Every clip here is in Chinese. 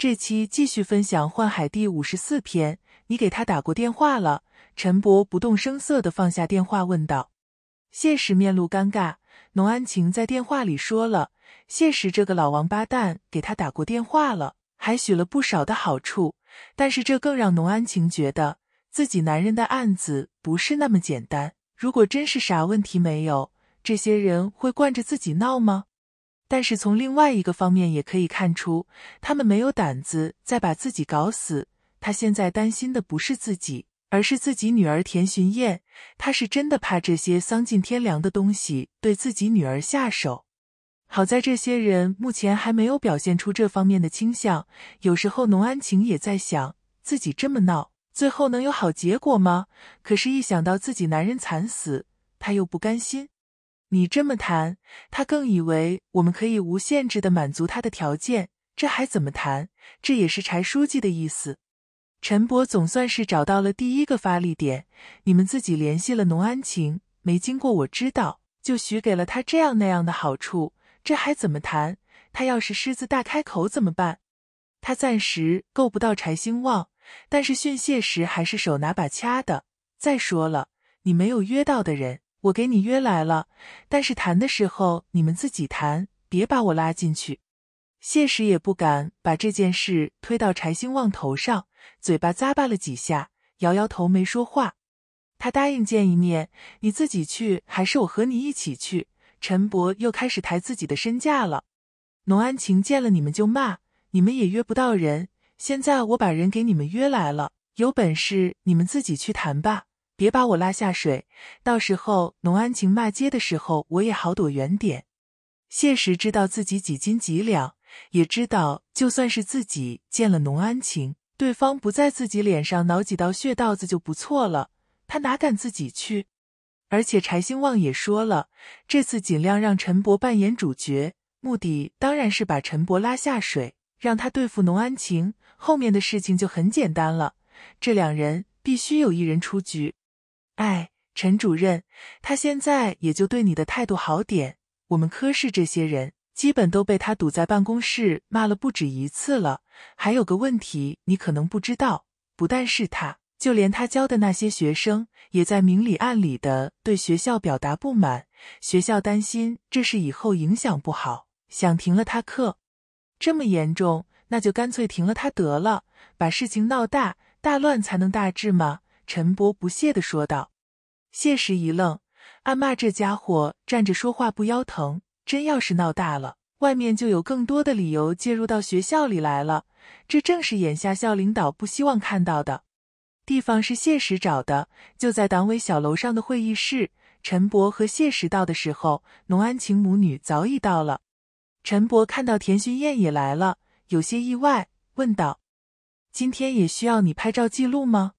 这期继续分享《幻海》第五十四篇。你给他打过电话了？陈伯不动声色地放下电话，问道。谢石面露尴尬。农安晴在电话里说了，谢石这个老王八蛋给他打过电话了，还许了不少的好处。但是这更让农安晴觉得自己男人的案子不是那么简单。如果真是啥问题没有，这些人会惯着自己闹吗？但是从另外一个方面也可以看出，他们没有胆子再把自己搞死。他现在担心的不是自己。而是自己女儿田寻燕，他是真的怕这些丧尽天良的东西对自己女儿下手。好在这些人目前还没有表现出这方面的倾向。有时候农安晴也在想，自己这么闹，最后能有好结果吗？可是，一想到自己男人惨死，他又不甘心。你这么谈，他更以为我们可以无限制的满足他的条件，这还怎么谈？这也是柴书记的意思。陈伯总算是找到了第一个发力点，你们自己联系了农安晴，没经过我知道，就许给了他这样那样的好处，这还怎么谈？他要是狮子大开口怎么办？他暂时够不到柴兴旺，但是训谢时还是手拿把掐的。再说了，你没有约到的人，我给你约来了，但是谈的时候你们自己谈，别把我拉进去。谢石也不敢把这件事推到柴兴旺头上。嘴巴咂巴了几下，摇摇头，没说话。他答应见一面，你自己去还是我和你一起去？陈伯又开始抬自己的身价了。农安晴见了你们就骂，你们也约不到人。现在我把人给你们约来了，有本事你们自己去谈吧，别把我拉下水。到时候农安晴骂街的时候，我也好躲远点。谢石知道自己几斤几两，也知道就算是自己见了农安晴。对方不在自己脸上挠几道血道子就不错了，他哪敢自己去？而且柴兴旺也说了，这次尽量让陈伯扮演主角，目的当然是把陈伯拉下水，让他对付农安晴。后面的事情就很简单了，这两人必须有一人出局。哎，陈主任，他现在也就对你的态度好点，我们科室这些人。基本都被他堵在办公室骂了不止一次了。还有个问题，你可能不知道，不但是他，就连他教的那些学生，也在明里暗里的对学校表达不满。学校担心这事以后影响不好，想停了他课。这么严重，那就干脆停了他得了，把事情闹大，大乱才能大治嘛。陈伯不屑地说道。谢石一愣，暗骂这家伙站着说话不腰疼。真要是闹大了，外面就有更多的理由介入到学校里来了。这正是眼下校领导不希望看到的。地方是谢石找的，就在党委小楼上的会议室。陈伯和谢石到的时候，农安晴母女早已到了。陈伯看到田寻燕也来了，有些意外，问道：“今天也需要你拍照记录吗，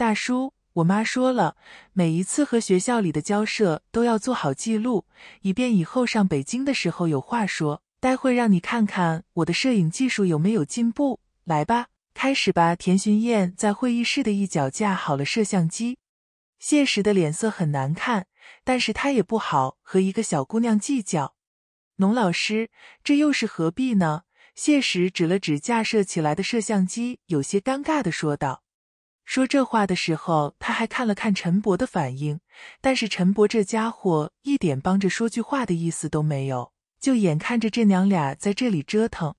大叔？”我妈说了，每一次和学校里的交涉都要做好记录，以便以后上北京的时候有话说。待会让你看看我的摄影技术有没有进步。来吧，开始吧。田寻燕在会议室的一角架好了摄像机。谢石的脸色很难看，但是他也不好和一个小姑娘计较。农老师，这又是何必呢？谢石指了指架设起来的摄像机，有些尴尬的说道。说这话的时候，他还看了看陈伯的反应，但是陈伯这家伙一点帮着说句话的意思都没有，就眼看着这娘俩在这里折腾。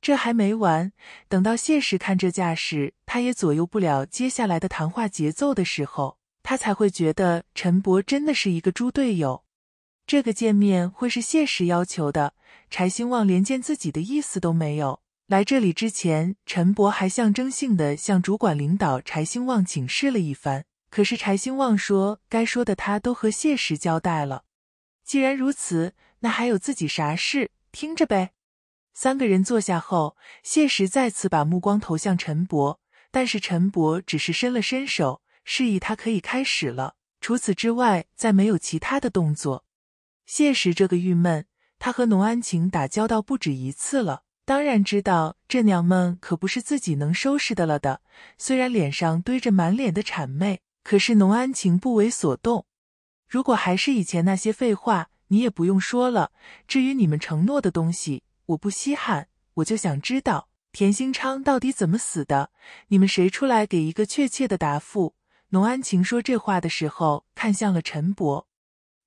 这还没完，等到谢石看这架势，他也左右不了接下来的谈话节奏的时候，他才会觉得陈伯真的是一个猪队友。这个见面会是谢石要求的，柴兴旺连见自己的意思都没有。来这里之前，陈伯还象征性的向主管领导柴兴旺请示了一番。可是柴兴旺说，该说的他都和谢石交代了。既然如此，那还有自己啥事？听着呗。三个人坐下后，谢石再次把目光投向陈伯，但是陈伯只是伸了伸手，示意他可以开始了。除此之外，再没有其他的动作。谢石这个郁闷，他和农安晴打交道不止一次了。当然知道这娘们可不是自己能收拾的了的。虽然脸上堆着满脸的谄媚，可是农安晴不为所动。如果还是以前那些废话，你也不用说了。至于你们承诺的东西，我不稀罕。我就想知道，田兴昌到底怎么死的？你们谁出来给一个确切的答复？农安晴说这话的时候，看向了陈伯，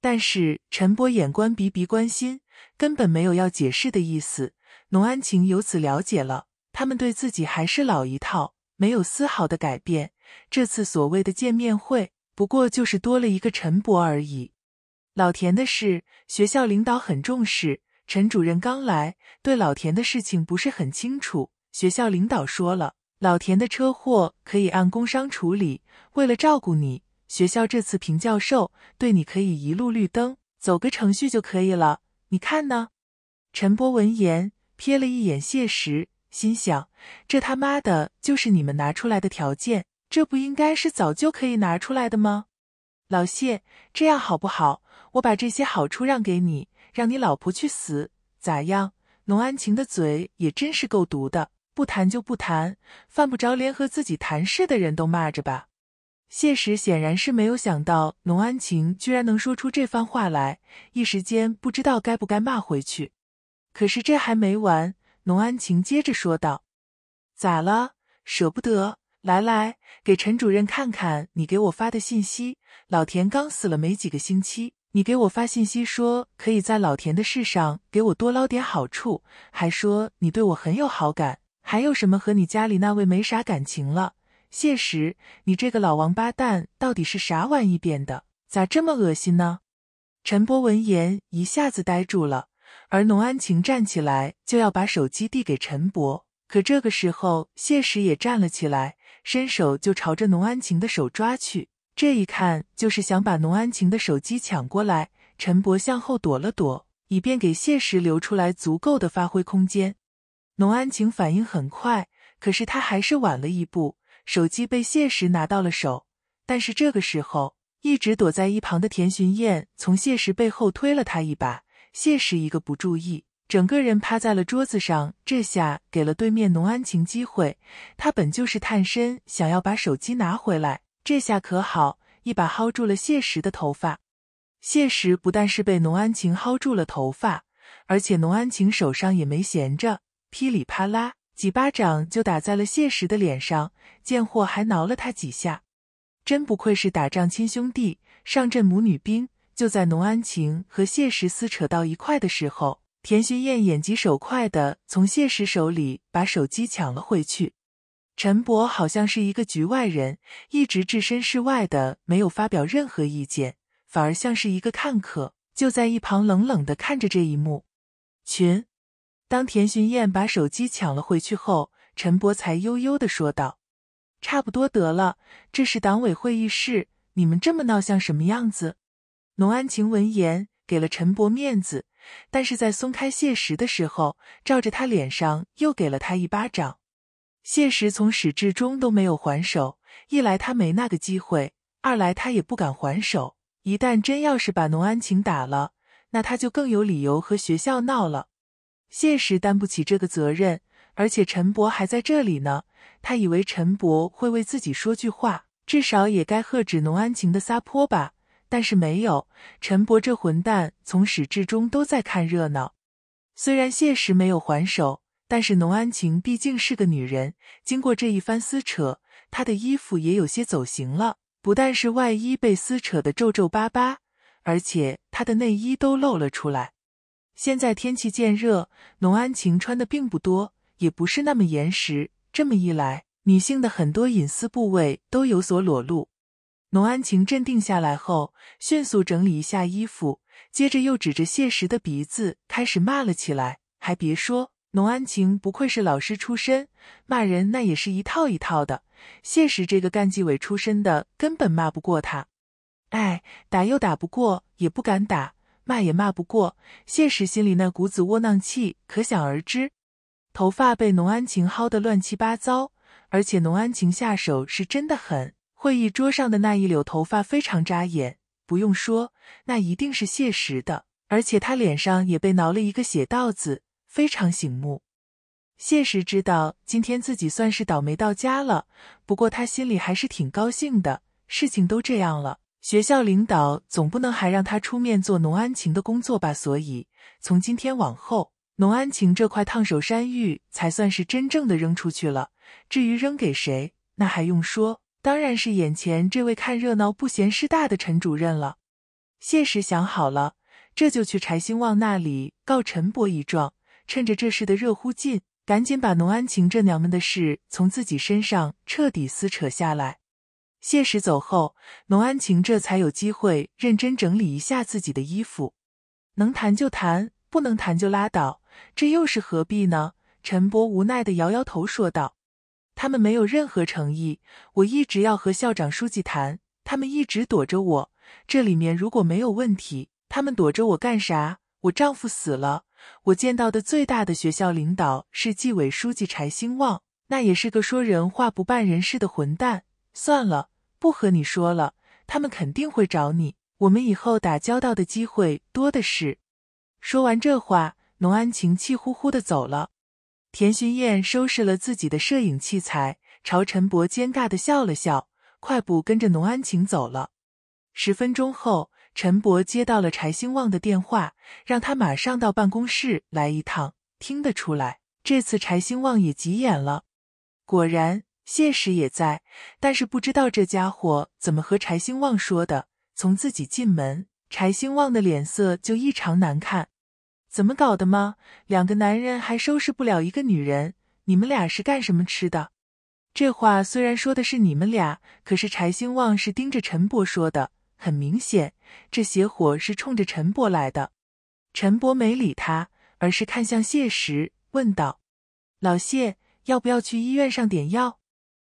但是陈伯眼观鼻，鼻观心，根本没有要解释的意思。农安晴由此了解了，他们对自己还是老一套，没有丝毫的改变。这次所谓的见面会，不过就是多了一个陈伯而已。老田的事，学校领导很重视。陈主任刚来，对老田的事情不是很清楚。学校领导说了，老田的车祸可以按工伤处理。为了照顾你，学校这次评教授对你可以一路绿灯，走个程序就可以了。你看呢？陈波闻言瞥了一眼谢石，心想：这他妈的就是你们拿出来的条件，这不应该是早就可以拿出来的吗？老谢，这样好不好？我把这些好处让给你，让你老婆去死，咋样？农安晴的嘴也真是够毒的。不谈就不谈，犯不着连和自己谈事的人都骂着吧。谢石显然是没有想到农安晴居然能说出这番话来，一时间不知道该不该骂回去。可是这还没完，农安晴接着说道：“咋了？舍不得？来来，给陈主任看看你给我发的信息。老田刚死了没几个星期。”你给我发信息说可以在老田的事上给我多捞点好处，还说你对我很有好感，还有什么和你家里那位没啥感情了？谢石，你这个老王八蛋到底是啥玩意变的？咋这么恶心呢？陈波闻言一下子呆住了，而农安晴站起来就要把手机递给陈博，可这个时候谢石也站了起来，伸手就朝着农安晴的手抓去。这一看就是想把农安晴的手机抢过来。陈博向后躲了躲，以便给谢石留出来足够的发挥空间。农安晴反应很快，可是他还是晚了一步，手机被谢石拿到了手。但是这个时候，一直躲在一旁的田寻燕从谢石背后推了他一把，谢石一个不注意，整个人趴在了桌子上。这下给了对面农安晴机会，他本就是探身想要把手机拿回来。这下可好，一把薅住了谢石的头发。谢石不但是被农安晴薅住了头发，而且农安晴手上也没闲着，噼里啪啦几巴掌就打在了谢石的脸上，贱货还挠了他几下。真不愧是打仗亲兄弟，上阵母女兵。就在农安晴和谢石撕扯到一块的时候，田寻燕眼疾手快的从谢石手里把手机抢了回去。陈博好像是一个局外人，一直置身事外的，没有发表任何意见，反而像是一个看客，就在一旁冷冷的看着这一幕。群，当田寻燕把手机抢了回去后，陈博才悠悠的说道：“差不多得了，这是党委会议室，你们这么闹像什么样子？”农安晴闻言给了陈博面子，但是在松开谢石的时候，照着他脸上又给了他一巴掌。谢石从始至终都没有还手，一来他没那个机会，二来他也不敢还手。一旦真要是把农安晴打了，那他就更有理由和学校闹了。谢石担不起这个责任，而且陈博还在这里呢。他以为陈博会为自己说句话，至少也该喝止农安晴的撒泼吧。但是没有，陈博这混蛋从始至终都在看热闹。虽然谢石没有还手。但是农安晴毕竟是个女人，经过这一番撕扯，她的衣服也有些走形了。不但是外衣被撕扯的皱皱巴巴，而且她的内衣都露了出来。现在天气渐热，农安晴穿的并不多，也不是那么严实。这么一来，女性的很多隐私部位都有所裸露。农安晴镇定下来后，迅速整理一下衣服，接着又指着谢石的鼻子开始骂了起来。还别说。农安晴不愧是老师出身，骂人那也是一套一套的。谢石这个干纪委出身的，根本骂不过他。哎，打又打不过，也不敢打，骂也骂不过。谢石心里那股子窝囊气可想而知。头发被农安晴薅得乱七八糟，而且农安晴下手是真的狠。会议桌上的那一绺头发非常扎眼，不用说，那一定是谢石的。而且他脸上也被挠了一个血道子。非常醒目，谢石知道今天自己算是倒霉到家了，不过他心里还是挺高兴的。事情都这样了，学校领导总不能还让他出面做农安晴的工作吧？所以从今天往后，农安晴这块烫手山芋才算是真正的扔出去了。至于扔给谁，那还用说，当然是眼前这位看热闹不嫌事大的陈主任了。谢石想好了，这就去柴兴旺那里告陈伯一状，趁着这事的热乎劲，赶紧把农安晴这娘们的事从自己身上彻底撕扯下来。谢石走后，农安晴这才有机会认真整理一下自己的衣服，能谈就谈，不能谈就拉倒，这又是何必呢？陈伯无奈的摇摇头说道：“他们没有任何诚意，我一直要和校长书记谈，他们一直躲着我。这里面如果没有问题，他们躲着我干啥？我丈夫死了，我见到的最大的学校领导是纪委书记柴兴旺，那也是个说人话不办人事的混蛋。算了。”不和你说了，他们肯定会找你。我们以后打交道的机会多的是。说完这话，农安晴气呼呼的走了。田寻燕收拾了自己的摄影器材，朝陈伯尴尬的笑了笑，快步跟着农安晴走了。十分钟后，陈伯接到了柴兴旺的电话，让他马上到办公室来一趟。听得出来，这次柴兴旺也急眼了。果然。谢石也在，但是不知道这家伙怎么和柴兴旺说的。从自己进门，柴兴旺的脸色就异常难看。怎么搞的吗？两个男人还收拾不了一个女人？你们俩是干什么吃的？这话虽然说的是你们俩，可是柴兴旺是盯着陈伯说的，很明显，这邪火是冲着陈伯来的。陈伯没理他，而是看向谢石，问道：“老谢，要不要去医院上点药？”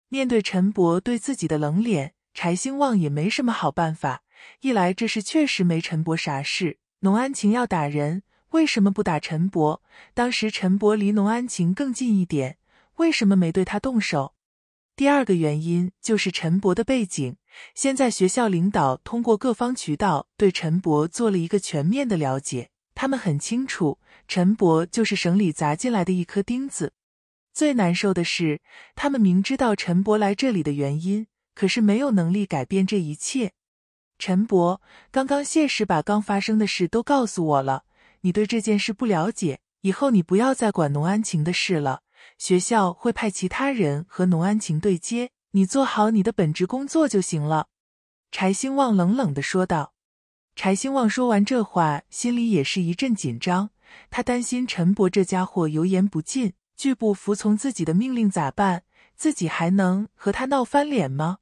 面对陈伯对自己的冷脸，柴兴旺也没什么好办法。一来这事确实没陈伯啥事，农安情要打人，为什么不打陈伯？当时陈伯离农安晴更近一点，为什么没对他动手？第二个原因就是陈伯的背景。现在学校领导通过各方渠道对陈伯做了一个全面的了解，他们很清楚，陈伯就是省里砸进来的一颗钉子。最难受的是，他们明知道陈伯来这里的原因，可是没有能力改变这一切。陈伯，刚刚谢石把刚发生的事都告诉我了，你对这件事不了解，以后你不要再管农安晴的事了。学校会派其他人和农安晴对接，你做好你的本职工作就行了。”柴兴旺冷冷的说道。柴兴旺说完这话，心里也是一阵紧张，他担心陈伯这家伙油盐不进。拒不服从自己的命令咋办？自己还能和他闹翻脸吗？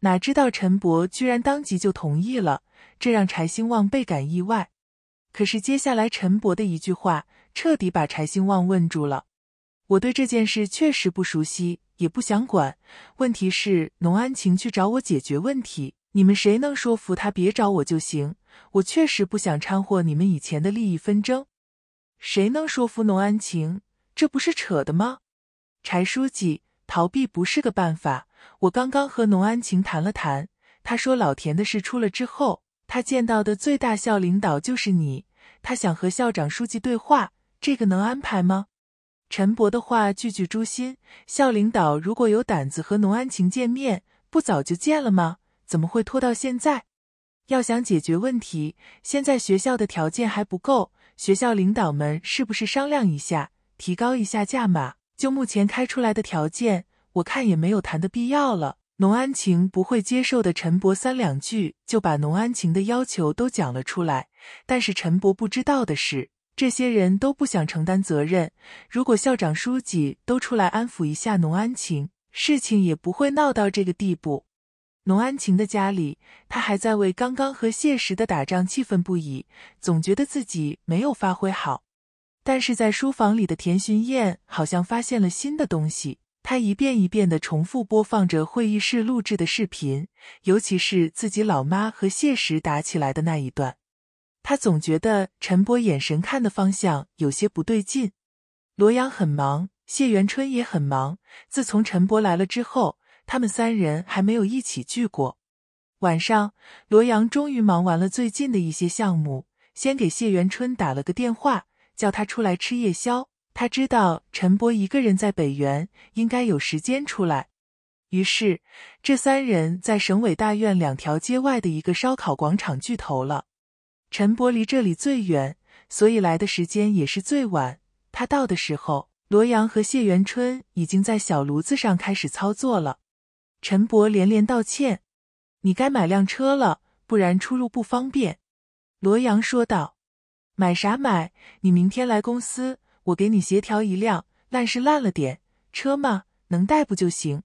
哪知道陈伯居然当即就同意了，这让柴兴旺倍感意外。可是接下来陈伯的一句话彻底把柴兴旺问住了。我对这件事确实不熟悉，也不想管。问题是农安晴去找我解决问题，你们谁能说服他别找我就行？我确实不想掺和你们以前的利益纷争。谁能说服农安晴？这不是扯的吗？柴书记，逃避不是个办法。我刚刚和农安晴谈了谈，他说老田的事出了之后，他见到的最大校领导就是你，他想和校长书记对话，这个能安排吗？陈伯的话句句诛心。校领导如果有胆子和农安晴见面，不早就见了吗？怎么会拖到现在？要想解决问题，现在学校的条件还不够，学校领导们是不是商量一下？提高一下价码，就目前开出来的条件，我看也没有谈的必要了。农安晴不会接受的。陈伯三两句就把农安晴的要求都讲了出来。但是陈伯不知道的是，这些人都不想承担责任。如果校长、书记都出来安抚一下农安晴，事情也不会闹到这个地步。农安晴的家里，他还在为刚刚和谢石的打仗气愤不已，总觉得自己没有发挥好。但是在书房里的田寻燕好像发现了新的东西，她一遍一遍的重复播放着会议室录制的视频，尤其是自己老妈和谢石打起来的那一段。他总觉得陈波眼神看的方向有些不对劲。罗阳很忙，谢元春也很忙。自从陈波来了之后，他们三人还没有一起聚过。晚上，罗阳终于忙完了最近的一些项目，先给谢元春打了个电话。叫他出来吃夜宵，他知道陈伯一个人在北园，应该有时间出来。于是，这三人在省委大院两条街外的一个烧烤广场聚头了。陈伯离这里最远，所以来的时间也是最晚。他到的时候，罗阳和谢元春已经在小炉子上开始操作了。陈伯连连道歉：“你该买辆车了，不然出入不方便。”罗阳说道：“买啥买？你明天来公司，我给你协调一辆，烂是烂了点，车嘛，能带不就行。”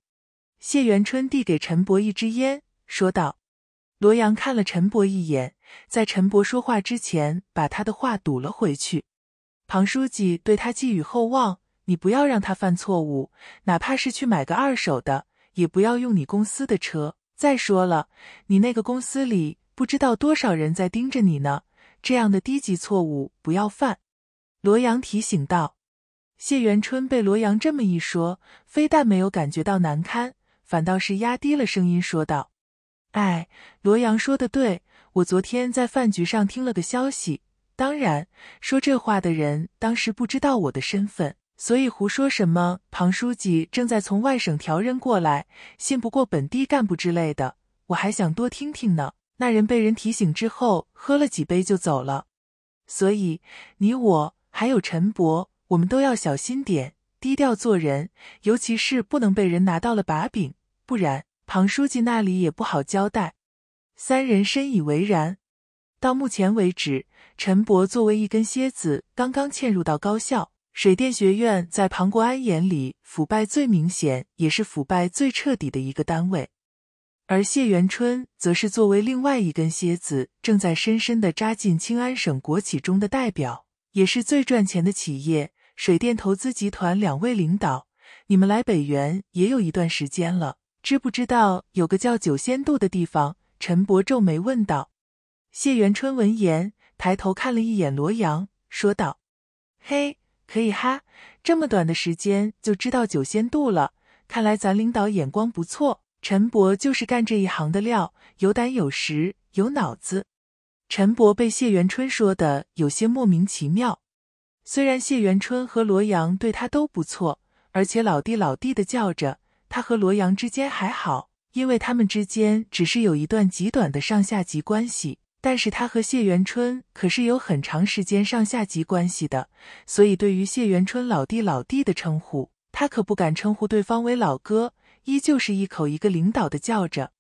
谢元春递给陈伯一支烟，说道。罗阳看了陈伯一眼，在陈伯说话之前，把他的话堵了回去。庞书记对他寄予厚望，你不要让他犯错误，哪怕是去买个二手的，也不要用你公司的车。再说了，你那个公司里不知道多少人在盯着你呢，这样的低级错误不要犯。罗阳提醒道。谢元春被罗阳这么一说，非但没有感觉到难堪，反倒是压低了声音说道。哎，罗阳说的对，我昨天在饭局上听了个消息。当然，说这话的人当时不知道我的身份，所以胡说什么庞书记正在从外省调人过来，信不过本地干部之类的。我还想多听听呢。那人被人提醒之后，喝了几杯就走了。所以你我还有陈伯，我们都要小心点，低调做人，尤其是不能被人拿到了把柄，不然。庞书记那里也不好交代，三人深以为然。到目前为止，陈伯作为一根蝎子，刚刚嵌入到高校水电学院，在庞国安眼里，腐败最明显，也是腐败最彻底的一个单位。而谢元春则是作为另外一根蝎子，正在深深的扎进青安省国企中的代表，也是最赚钱的企业水电投资集团两位领导。你们来北园也有一段时间了。知不知道有个叫九仙渡的地方？陈伯皱眉问道。谢元春闻言，抬头看了一眼罗阳，说道：“嘿，可以哈，这么短的时间就知道九仙渡了，看来咱领导眼光不错。陈伯就是干这一行的料，有胆有识有脑子。”陈伯被谢元春说的有些莫名其妙。虽然谢元春和罗阳对他都不错，而且老弟老弟的叫着。他和罗阳之间还好，因为他们之间只是有一段极短的上下级关系。但是他和谢元春可是有很长时间上下级关系的，所以对于谢元春老弟老弟的称呼，他可不敢称呼对方为老哥，依旧是一口一个领导的叫着。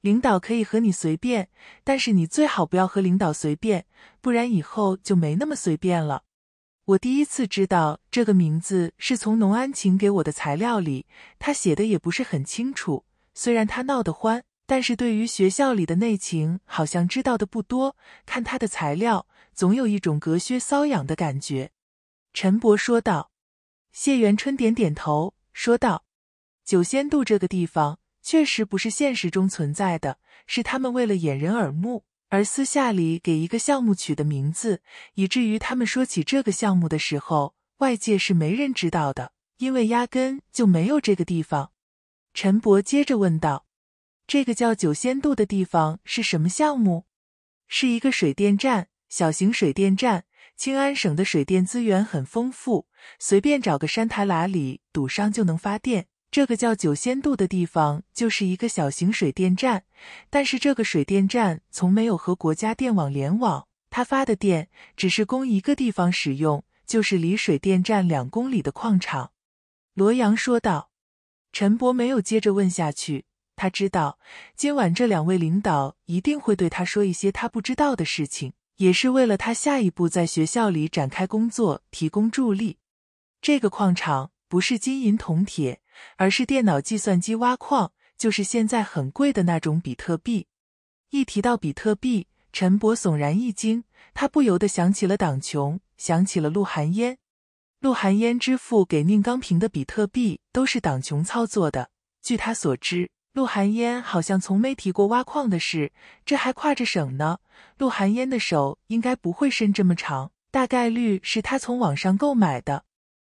领导可以和你随便，但是你最好不要和领导随便，不然以后就没那么随便了。我第一次知道这个名字是从农安晴给我的材料里，他写的也不是很清楚。虽然他闹得欢，但是对于学校里的内情好像知道的不多。看他的材料，总有一种隔靴搔痒的感觉。陈伯说道。谢元春点点头，说道：“九仙渡这个地方确实不是现实中存在的，是他们为了掩人耳目。”而私下里给一个项目取的名字，以至于他们说起这个项目的时候，外界是没人知道的，因为压根就没有这个地方。陈伯接着问道：“这个叫九仙渡的地方是什么项目？是一个水电站，小型水电站。青安省的水电资源很丰富，随便找个山台拉里堵上就能发电。”这个叫九仙渡的地方就是一个小型水电站，但是这个水电站从没有和国家电网联网，它发的电只是供一个地方使用，就是离水电站两公里的矿场。罗阳说道。陈伯没有接着问下去，他知道今晚这两位领导一定会对他说一些他不知道的事情，也是为了他下一步在学校里展开工作提供助力。这个矿场不是金银铜铁。而是电脑计算机挖矿，就是现在很贵的那种比特币。一提到比特币，陈伯悚然一惊，他不由得想起了党琼，想起了陆寒烟。陆寒烟支付给宁刚平的比特币都是党琼操作的。据他所知，陆寒烟好像从没提过挖矿的事，这还跨着省呢。陆寒烟的手应该不会伸这么长，大概率是他从网上购买的，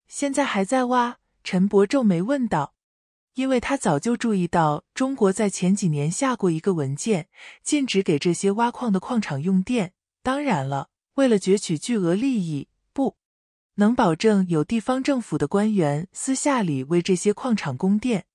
现在还在挖。陈伯皱眉问道：“因为他早就注意到，中国在前几年下过一个文件，禁止给这些挖矿的矿场用电。当然了，为了攫取巨额利益，不能保证有地方政府的官员私下里为这些矿场供电。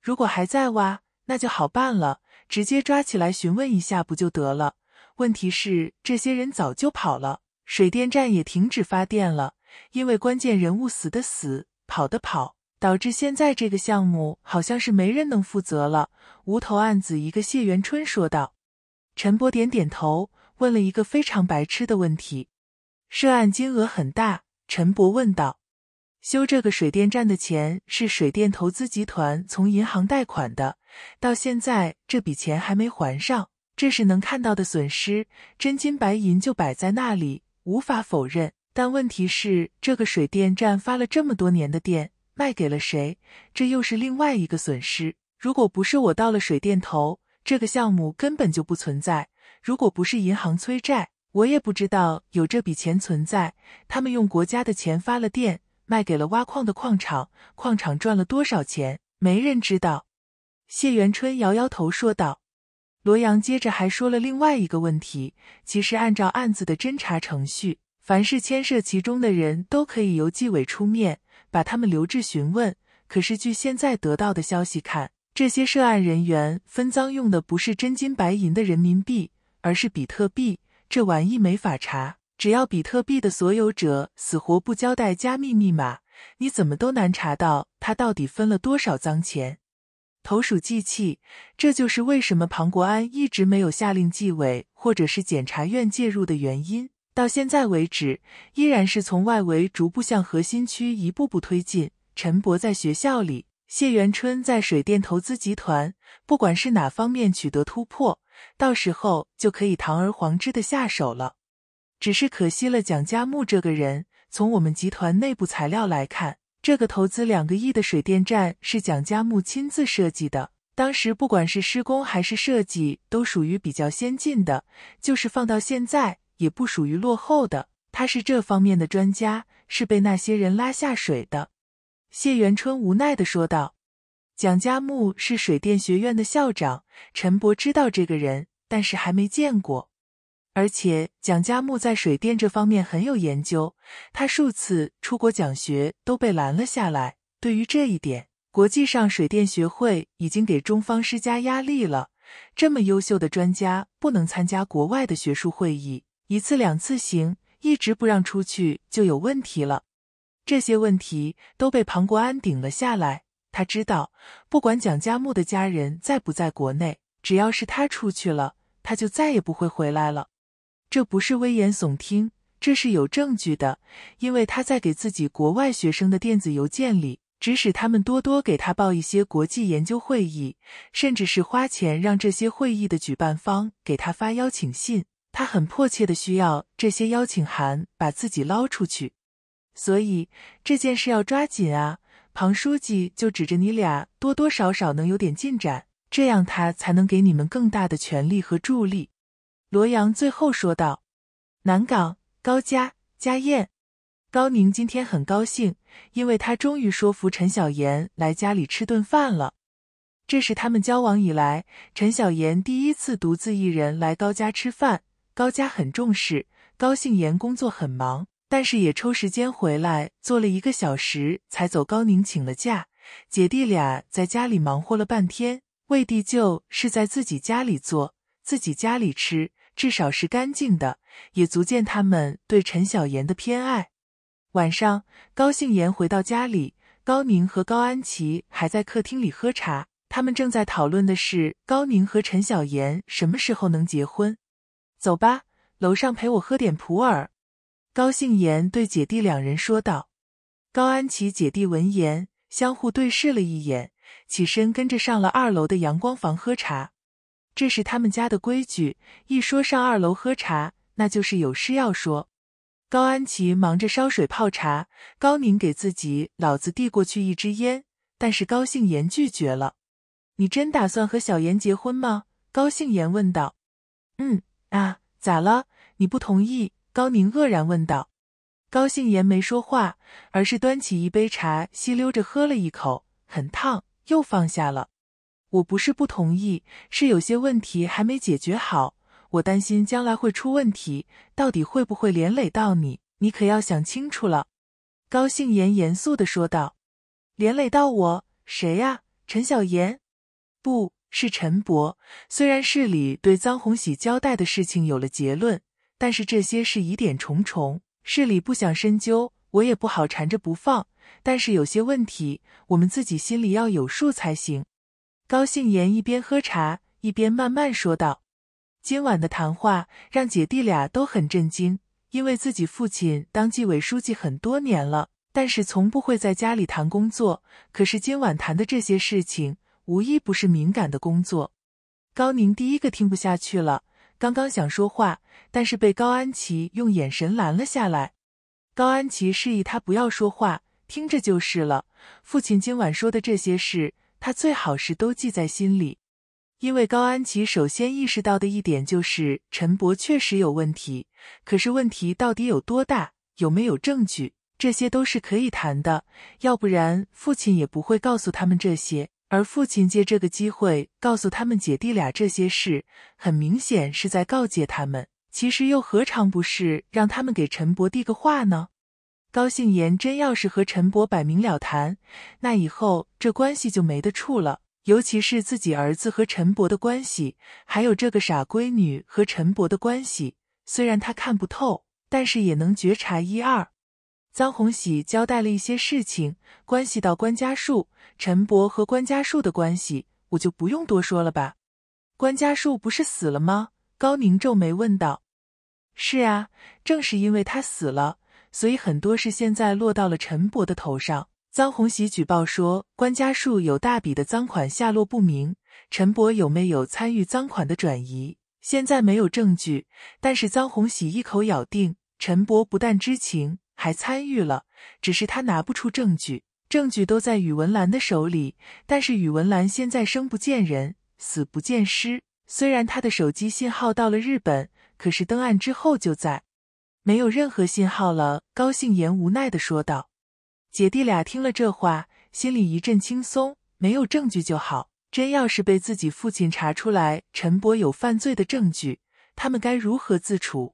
如果还在挖，那就好办了，直接抓起来询问一下不就得了？问题是，这些人早就跑了，水电站也停止发电了。”因为关键人物死的死，跑的跑，导致现在这个项目好像是没人能负责了。无头案子一个谢元春说道。陈博点点头，问了一个非常白痴的问题：涉案金额很大。陈博问道：“修这个水电站的钱是水电投资集团从银行贷款的，到现在这笔钱还没还上，这是能看到的损失，真金白银就摆在那里，无法否认。但问题是，这个水电站发了这么多年的电，卖给了谁？这又是另外一个损失。如果不是我到了水电头，这个项目根本就不存在；如果不是银行催债。”我也不知道有这笔钱存在。他们用国家的钱发了电，卖给了挖矿的矿场，矿场赚了多少钱，没人知道。谢元春摇摇头说道。罗阳接着还说了另外一个问题：其实按照案子的侦查程序，凡是牵涉其中的人都可以由纪委出面把他们留置询问。可是据现在得到的消息看，这些涉案人员分赃用的不是真金白银的人民币，而是比特币。这玩意没法查，只要比特币的所有者死活不交代加密密码，你怎么都难查到他到底分了多少脏钱。投鼠忌器，这就是为什么庞国安一直没有下令纪委或者是检察院介入的原因。到现在为止，依然是从外围逐步向核心区一步步推进。陈博在学校里，谢元春在水电投资集团，不管是哪方面取得突破。到时候就可以堂而皇之的下手了，只是可惜了蒋家木这个人。从我们集团内部材料来看，这个投资两个亿的水电站是蒋家木亲自设计的。当时不管是施工还是设计，都属于比较先进的，就是放到现在也不属于落后的。他是这方面的专家，是被那些人拉下水的。谢元春无奈的说道。蒋家木是水电学院的校长，陈博知道这个人，但是还没见过。而且蒋家木在水电这方面很有研究，他数次出国讲学都被拦了下来。对于这一点，国际上水电学会已经给中方施加压力了。这么优秀的专家不能参加国外的学术会议，一次两次行，一直不让出去就有问题了。这些问题都被庞国安顶了下来。他知道，不管蒋家木的家人在不在国内，只要是他出去了，他就再也不会回来了。这不是危言耸听，这是有证据的。因为他在给自己国外学生的电子邮件里，指使他们多多给他报一些国际研究会议，甚至是花钱让这些会议的举办方给他发邀请信。他很迫切的需要这些邀请函把自己捞出去，所以这件事要抓紧啊。庞书记就指着你俩，多多少少能有点进展，这样他才能给你们更大的权力和助力。罗阳最后说道：“南港高家家宴，高宁今天很高兴，因为他终于说服陈小妍来家里吃顿饭了。这是他们交往以来，陈小妍第一次独自一人来高家吃饭。高家很重视，高兴妍工作很忙。”但是也抽时间回来，坐了一个小时才走。高宁请了假，姐弟俩在家里忙活了半天。魏地就是在自己家里做，自己家里吃，至少是干净的，也足见他们对陈小妍的偏爱。晚上，高兴妍回到家里，高宁和高安琪还在客厅里喝茶。他们正在讨论的是高宁和陈小妍什么时候能结婚。走吧，楼上陪我喝点普洱。高兴言对姐弟两人说道：“高安琪姐弟闻言，相互对视了一眼，起身跟着上了二楼的阳光房喝茶。这是他们家的规矩，一说上二楼喝茶，那就是有事要说。”高安琪忙着烧水泡茶，高宁给自己老子递过去一支烟，但是高兴言拒绝了。“你真打算和小妍结婚吗？”高兴言问道。“嗯啊，咋了？你不同意？”高宁愕然问道：“高兴言没说话，而是端起一杯茶，吸溜着喝了一口，很烫，又放下了。我不是不同意，是有些问题还没解决好，我担心将来会出问题，到底会不会连累到你？你可要想清楚了。”高兴言严肃的说道：“连累到我？谁呀？陈小妍？不是陈伯。虽然市里对臧红喜交代的事情有了结论。”但是这些事疑点重重，市里不想深究，我也不好缠着不放。但是有些问题，我们自己心里要有数才行。高兴言一边喝茶一边慢慢说道：“今晚的谈话让姐弟俩都很震惊，因为自己父亲当纪委书记很多年了，但是从不会在家里谈工作。可是今晚谈的这些事情，无一不是敏感的工作。”高宁第一个听不下去了，刚刚想说话，但是被高安琪用眼神拦了下来。高安琪示意他不要说话，听着就是了。父亲今晚说的这些事，他最好是都记在心里。因为高安琪首先意识到的一点就是陈伯确实有问题，可是问题到底有多大，有没有证据，这些都是可以谈的，要不然父亲也不会告诉他们这些。而父亲借这个机会告诉他们姐弟俩这些事，很明显是在告诫他们。其实又何尝不是让他们给陈伯递个话呢？高兴言真要是和陈伯摆明了谈，那以后这关系就没得处了。尤其是自己儿子和陈伯的关系，还有这个傻闺女和陈伯的关系，虽然他看不透，但是也能觉察一二。臧洪喜交代了一些事情，关系到关家树、陈伯和关家树的关系，我就不用多说了吧。关家树不是死了吗？高宁皱眉问道。是啊，正是因为他死了，所以很多事现在落到了陈伯的头上。臧洪喜举报说，关家树有大笔的赃款下落不明，陈伯有没有参与赃款的转移，现在没有证据。但是臧洪喜一口咬定，陈伯不但知情。还参与了，只是他拿不出证据，证据都在宇文兰的手里。但是宇文兰现在生不见人，死不见尸。虽然他的手机信号到了日本，可是登岸之后就在没有任何信号了。高兴言无奈的说道。姐弟俩听了这话，心里一阵轻松。没有证据就好，真要是被自己父亲查出来陈伯有犯罪的证据，他们该如何自处？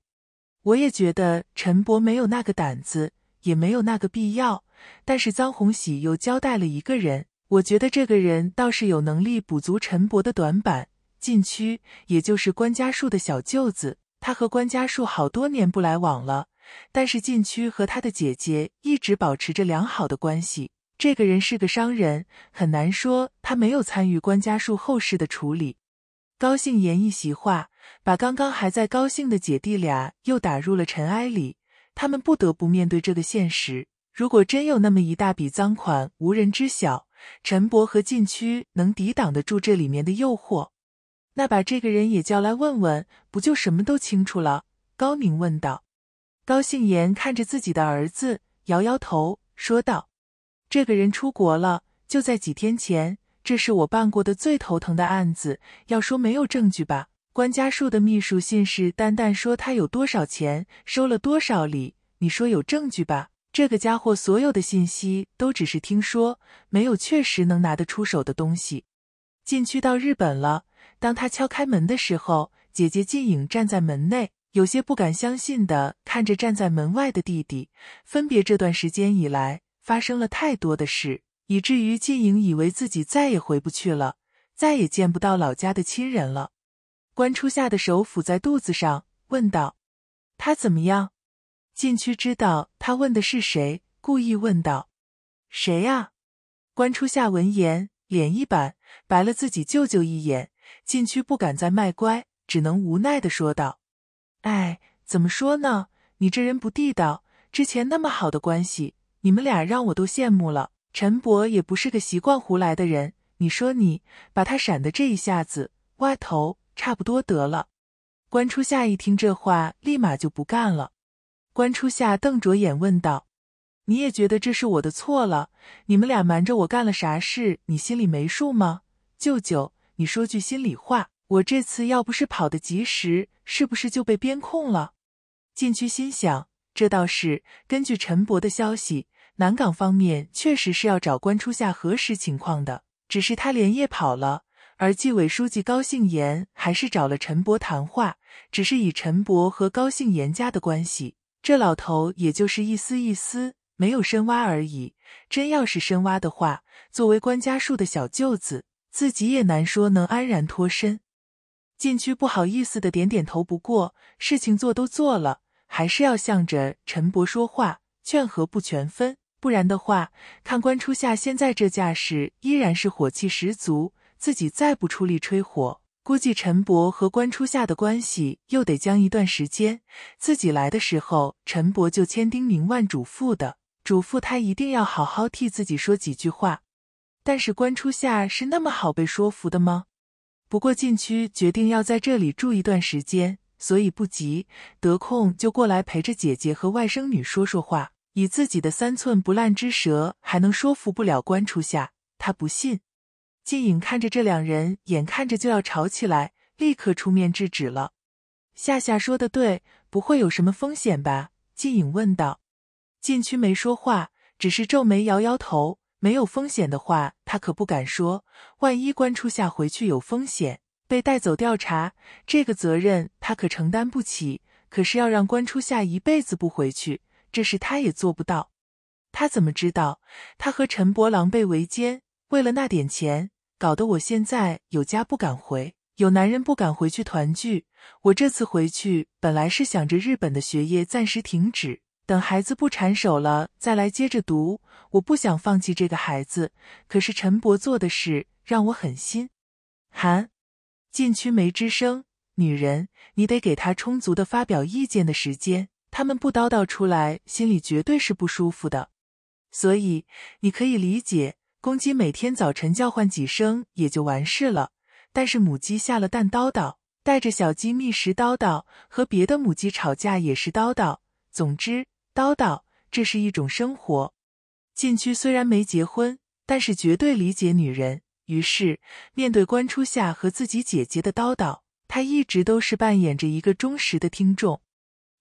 我也觉得陈伯没有那个胆子，也没有那个必要。但是臧洪喜又交代了一个人，我觉得这个人倒是有能力补足陈伯的短板。禁区，也就是关家树的小舅子，他和关家树好多年不来往了，但是禁区和他的姐姐一直保持着良好的关系。这个人是个商人，很难说他没有参与关家树后事的处理。高兴言一席话。把刚刚还在高兴的姐弟俩又打入了尘埃里，他们不得不面对这个现实：如果真有那么一大笔赃款无人知晓，陈伯和禁区能抵挡得住这里面的诱惑？那把这个人也叫来问问，不就什么都清楚了？高宁问道。高兴言看着自己的儿子，摇摇头，说道：“这个人出国了，就在几天前。这是我办过的最头疼的案子。要说没有证据吧？”关家树的秘书信誓旦旦说他有多少钱，收了多少礼。你说有证据吧？这个家伙所有的信息都只是听说，没有确实能拿得出手的东西。禁区到日本了，当他敲开门的时候，姐姐静影站在门内，有些不敢相信的看着站在门外的弟弟。分别这段时间以来，发生了太多的事，以至于静影以为自己再也回不去了，再也见不到老家的亲人了。关初夏的手抚在肚子上，问道：“他怎么样？”禁区知道他问的是谁，故意问道：“谁呀？”关初夏闻言，脸一板，白了自己舅舅一眼。禁区不敢再卖乖，只能无奈的说道：“哎，怎么说呢？你这人不地道。之前那么好的关系，你们俩让我都羡慕了。陈伯也不是个习惯胡来的人，你说你把他闪的这一下子，歪头。”差不多得了。关初夏一听这话，立马就不干了。关初夏瞪着眼问道：“你也觉得这是我的错了？你们俩瞒着我干了啥事？你心里没数吗？”舅舅，你说句心里话，我这次要不是跑得及时，是不是就被边控了？禁区心想，这倒是。根据陈伯的消息，南港方面确实是要找关初夏核实情况的，只是他连夜跑了。而纪委书记高兴言还是找了陈伯谈话，只是以陈伯和高兴言家的关系，这老头也就是一丝一丝没有深挖而已。真要是深挖的话，作为关家树的小舅子，自己也难说能安然脱身。禁区不好意思的点点头，不过事情做都做了，还是要向着陈伯说话。劝和不全分。不然的话，看关初夏现在这架势，依然是火气十足。自己再不出力吹火，估计陈伯和关初夏的关系又得僵一段时间。自己来的时候，陈伯就千叮咛万嘱咐的，嘱咐他一定要好好替自己说几句话。但是关初夏是那么好被说服的吗？不过禁区决定要在这里住一段时间，所以不急，得空就过来陪着姐姐和外甥女说说话。以自己的三寸不烂之舌，还能说服不了关初夏？他不信。晋颖看着这两人，眼看着就要吵起来，立刻出面制止了。夏夏说的对，不会有什么风险吧？晋颖问道。禁区没说话，只是皱眉摇摇头。没有风险的话，他可不敢说。万一关初夏回去有风险，被带走调查，这个责任他可承担不起。可是要让关初夏一辈子不回去。这事他也做不到，他怎么知道？他和陈伯狼狈为奸，为了那点钱，搞得我现在有家不敢回，有男人不敢回去团聚。我这次回去，本来是想着日本的学业暂时停止，等孩子不缠手了再来接着读。我不想放弃这个孩子，可是陈伯做的事让我很心寒。禁区没吱声，女人，你得给他充足的发表意见的时间。他们不叨叨出来，心里绝对是不舒服的。所以你可以理解，公鸡每天早晨叫唤几声也就完事了。但是母鸡下了蛋叨叨，带着小鸡觅食叨叨，和别的母鸡吵架也是叨叨。总之，叨叨这是一种生活。禁区虽然没结婚，但是绝对理解女人。于是面对关初夏和自己姐姐的叨叨，他一直都是扮演着一个忠实的听众。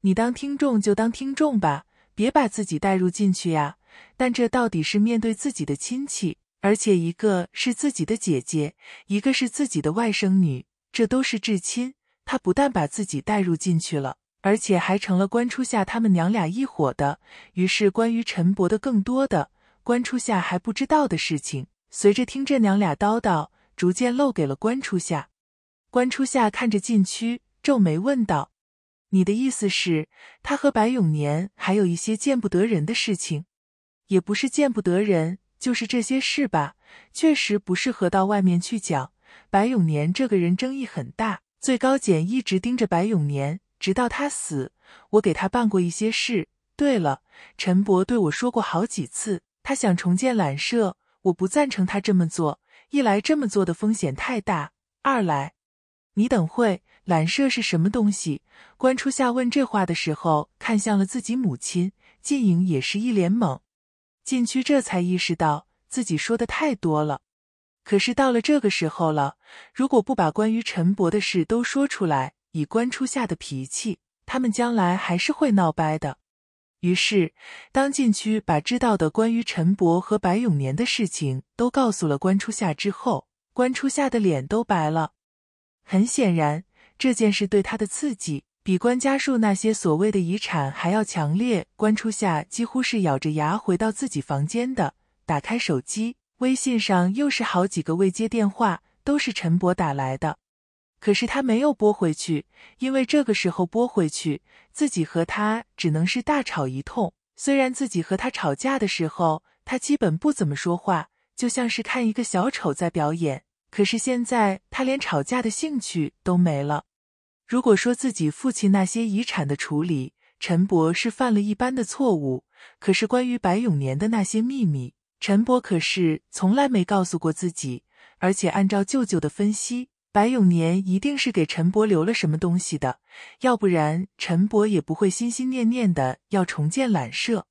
你当听众就当听众吧，别把自己带入进去呀。但这到底是面对自己的亲戚，而且一个是自己的姐姐，一个是自己的外甥女，这都是至亲。他不但把自己带入进去了，而且还成了关初夏他们娘俩一伙的。于是，关于陈伯的更多的关初夏还不知道的事情，随着听这娘俩叨叨，逐渐漏给了关初夏。关初夏看着禁区，皱眉问道。你的意思是，他和白永年还有一些见不得人的事情，也不是见不得人，就是这些事吧，确实不适合到外面去讲。白永年这个人争议很大，最高检一直盯着白永年，直到他死。我给他办过一些事。对了，陈伯对我说过好几次，他想重建揽社，我不赞成他这么做。一来这么做的风险太大，二来，你等会。揽社是什么东西？关初夏问这话的时候，看向了自己母亲靳颖，也是一脸懵。禁区这才意识到自己说的太多了。可是到了这个时候了，如果不把关于陈伯的事都说出来，以关初夏的脾气，他们将来还是会闹掰的。于是，当禁区把知道的关于陈伯和白永年的事情都告诉了关初夏之后，关初夏的脸都白了。很显然。这件事对他的刺激比关家树那些所谓的遗产还要强烈。关初夏几乎是咬着牙回到自己房间的，打开手机，微信上又是好几个未接电话，都是陈伯打来的。可是他没有拨回去，因为这个时候拨回去，自己和他只能是大吵一通。虽然自己和他吵架的时候，他基本不怎么说话，就像是看一个小丑在表演。可是现在他连吵架的兴趣都没了。如果说自己父亲那些遗产的处理，陈伯是犯了一般的错误，可是关于白永年的那些秘密，陈伯可是从来没告诉过自己。而且按照舅舅的分析，白永年一定是给陈伯留了什么东西的，要不然陈伯也不会心心念念的要重建揽社。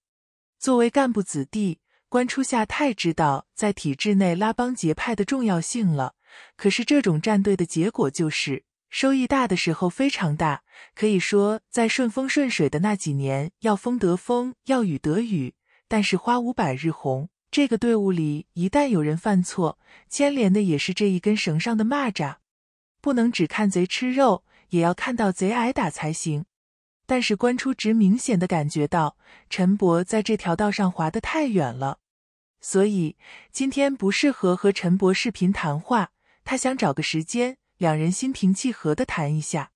作为干部子弟，关初夏太知道在体制内拉帮结派的重要性了。可是这种站队的结果就是。收益大的时候非常大，可以说在顺风顺水的那几年，要风得风，要雨得雨。但是花无百日红，这个队伍里一旦有人犯错，牵连的也是这一根绳上的蚂蚱。不能只看贼吃肉，也要看到贼挨打才行。但是关初直明显的感觉到陈伯在这条道上滑得太远了，所以今天不适合和陈伯视频谈话，他想找个时间。两人心平气和的谈一下。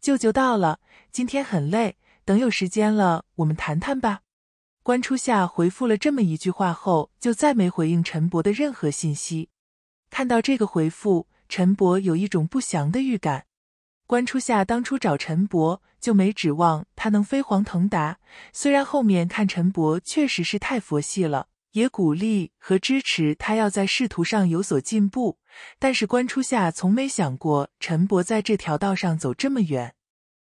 舅舅到了，今天很累，等有时间了，我们谈谈吧。关初夏回复了这么一句话后，就再没回应陈伯的任何信息。看到这个回复，陈伯有一种不祥的预感。关初夏当初找陈伯，就没指望他能飞黄腾达。虽然后面看陈伯确实是太佛系了，也鼓励和支持他要在仕途上有所进步，但是关初夏从没想过陈伯在这条道上走这么远。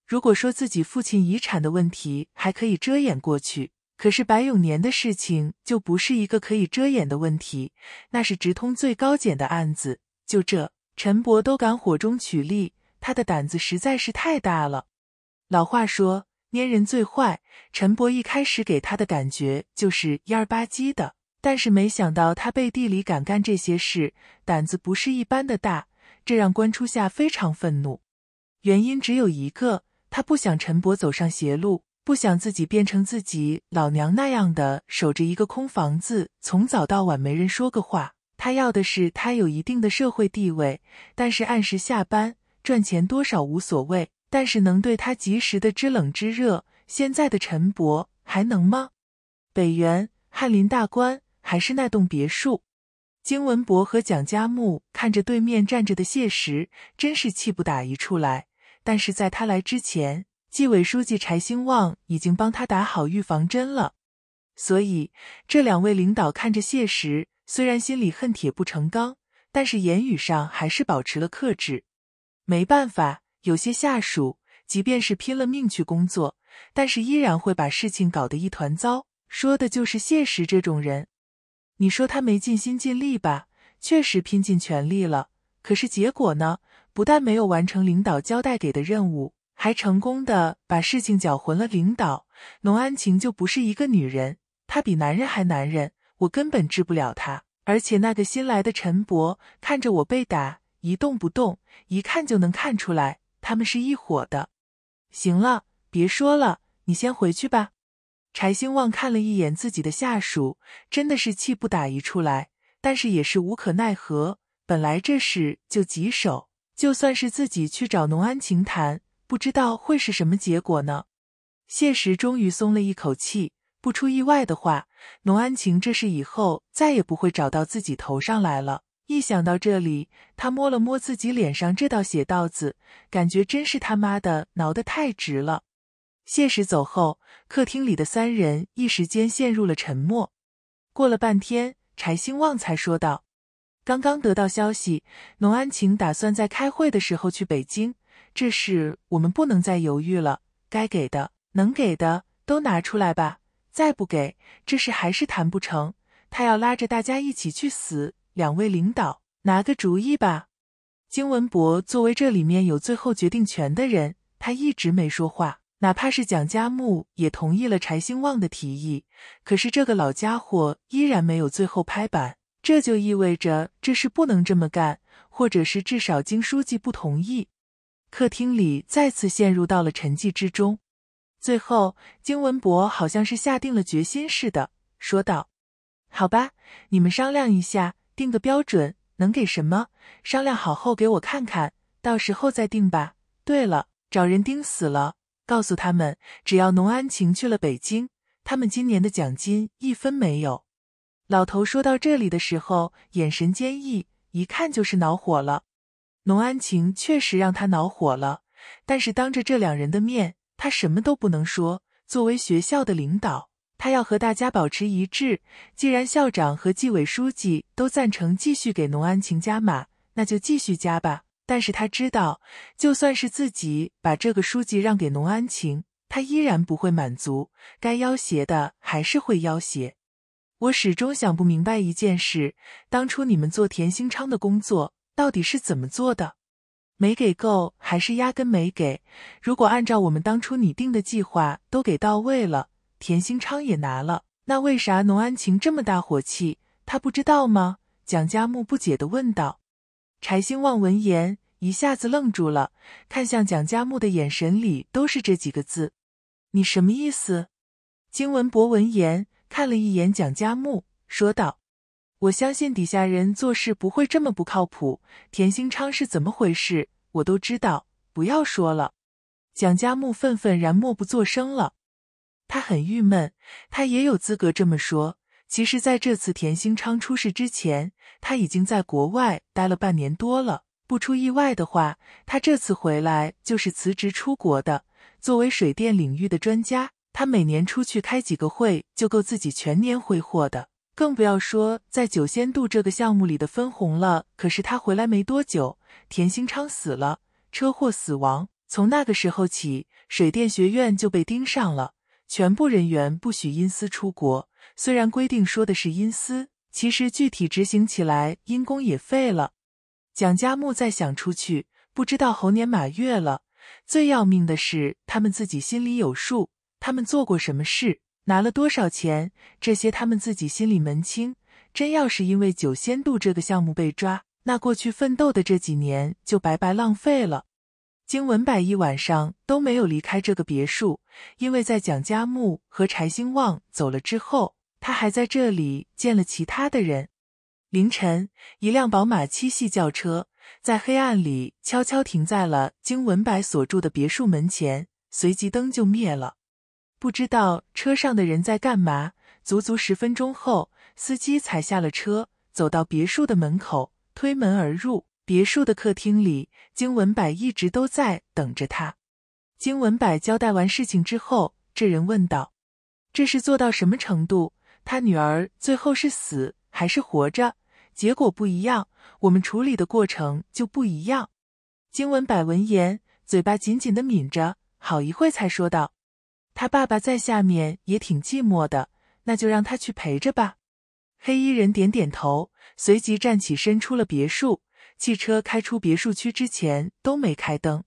如果说自己父亲遗产的问题还可以遮掩过去，可是白永年的事情就不是一个可以遮掩的问题，那是直通最高检的案子。就这，陈伯都敢火中取栗。他的胆子实在是太大了。老话说，粘人最坏。陈伯一开始给他的感觉就是蔫儿吧唧的，但是没想到他背地里敢干这些事，胆子不是一般的大，这让关初夏非常愤怒。原因只有一个，他不想陈伯走上邪路，不想自己变成自己老娘那样的守着一个空房子，从早到晚没人说个话。他要的是他有一定的社会地位，但是按时下班。赚钱多少无所谓，但是能对他及时的知冷知热。现在的陈伯还能吗？北原翰林大观还是那栋别墅？金文博和蒋家木看着对面站着的谢石，真是气不打一处来。但是在他来之前，纪委书记柴兴旺已经帮他打好预防针了。所以这两位领导看着谢石，虽然心里恨铁不成钢，但是言语上还是保持了克制。没办法，有些下属即便是拼了命去工作，但是依然会把事情搞得一团糟。说的就是谢石这种人。你说他没尽心尽力吧？确实拼尽全力了，可是结果呢？不但没有完成领导交代给的任务，还成功的把事情搅浑了。领导，农安晴就不是一个女人，她比男人还男人，我根本治不了她。而且那个新来的陈伯看着我被打。一动不动，一看就能看出来，他们是一伙的。行了，别说了，你先回去吧。柴兴旺看了一眼自己的下属，真的是气不打一处来，但是也是无可奈何。本来这事就棘手，就算是自己去找农安晴谈，不知道会是什么结果呢。谢石终于松了一口气，不出意外的话，农安晴这事以后再也不会找到自己头上来了。一想到这里，他摸了摸自己脸上这道血道子，感觉真是他妈的挠得太直了。谢石走后，客厅里的三人一时间陷入了沉默。过了半天，柴兴旺才说道：“刚刚得到消息，农安晴打算在开会的时候去北京，这事我们不能再犹豫了，该给的、能给的都拿出来吧。再不给，这事还是谈不成。他要拉着大家一起去死。”两位领导拿个主意吧。金文博作为这里面有最后决定权的人，他一直没说话。哪怕是蒋家木也同意了柴兴旺的提议，可是这个老家伙依然没有最后拍板。这就意味着这事不能这么干，或者是至少金书记不同意。客厅里再次陷入到了沉寂之中。最后，金文博好像是下定了决心似的，说道：“好吧，你们商量一下。”定个标准，能给什么？商量好后给我看看，到时候再定吧。对了，找人盯死了，告诉他们，只要农安晴去了北京，他们今年的奖金一分没有。老头说到这里的时候，眼神坚毅，一看就是恼火了。农安晴确实让他恼火了，但是当着这两人的面，他什么都不能说。作为学校的领导。他要和大家保持一致。既然校长和纪委书记都赞成继续给农安晴加码，那就继续加吧。但是他知道，就算是自己把这个书记让给农安晴，他依然不会满足，该要挟的还是会要挟。我始终想不明白一件事：当初你们做田兴昌的工作到底是怎么做的？没给够，还是压根没给？如果按照我们当初拟定的计划都给到位了？田兴昌也拿了，那为啥农安晴这么大火气？他不知道吗？蒋家木不解的问道。柴兴旺闻言一下子愣住了，看向蒋家木的眼神里都是这几个字：“你什么意思？”金文博闻言看了一眼蒋家木，说道：“我相信底下人做事不会这么不靠谱。田兴昌是怎么回事，我都知道。不要说了。”蒋家木愤愤然默不作声了。他很郁闷，他也有资格这么说。其实，在这次田兴昌出事之前，他已经在国外待了半年多了。不出意外的话，他这次回来就是辞职出国的。作为水电领域的专家，他每年出去开几个会就够自己全年挥霍的，更不要说在九仙渡这个项目里的分红了。可是他回来没多久，田兴昌死了，车祸死亡。从那个时候起，水电学院就被盯上了。全部人员不许因私出国，虽然规定说的是因私，其实具体执行起来因公也废了。蒋家木再想出去，不知道猴年马月了。最要命的是，他们自己心里有数，他们做过什么事，拿了多少钱，这些他们自己心里门清。真要是因为九仙渡这个项目被抓，那过去奋斗的这几年就白白浪费了。经文柏一晚上都没有离开这个别墅，因为在蒋家木和柴兴旺走了之后，他还在这里见了其他的人。凌晨，一辆宝马七系轿车在黑暗里悄悄停在了经文柏所住的别墅门前，随即灯就灭了。不知道车上的人在干嘛。足足十分钟后，司机才下了车，走到别墅的门口，推门而入。别墅的客厅里，金文柏一直都在等着他。金文柏交代完事情之后，这人问道：“这是做到什么程度？他女儿最后是死还是活着？结果不一样，我们处理的过程就不一样。”金文柏闻言，嘴巴紧紧的抿着，好一会才说道：“他爸爸在下面也挺寂寞的，那就让他去陪着吧。”黑衣人点点头，随即站起身出了别墅。汽车开出别墅区之前都没开灯。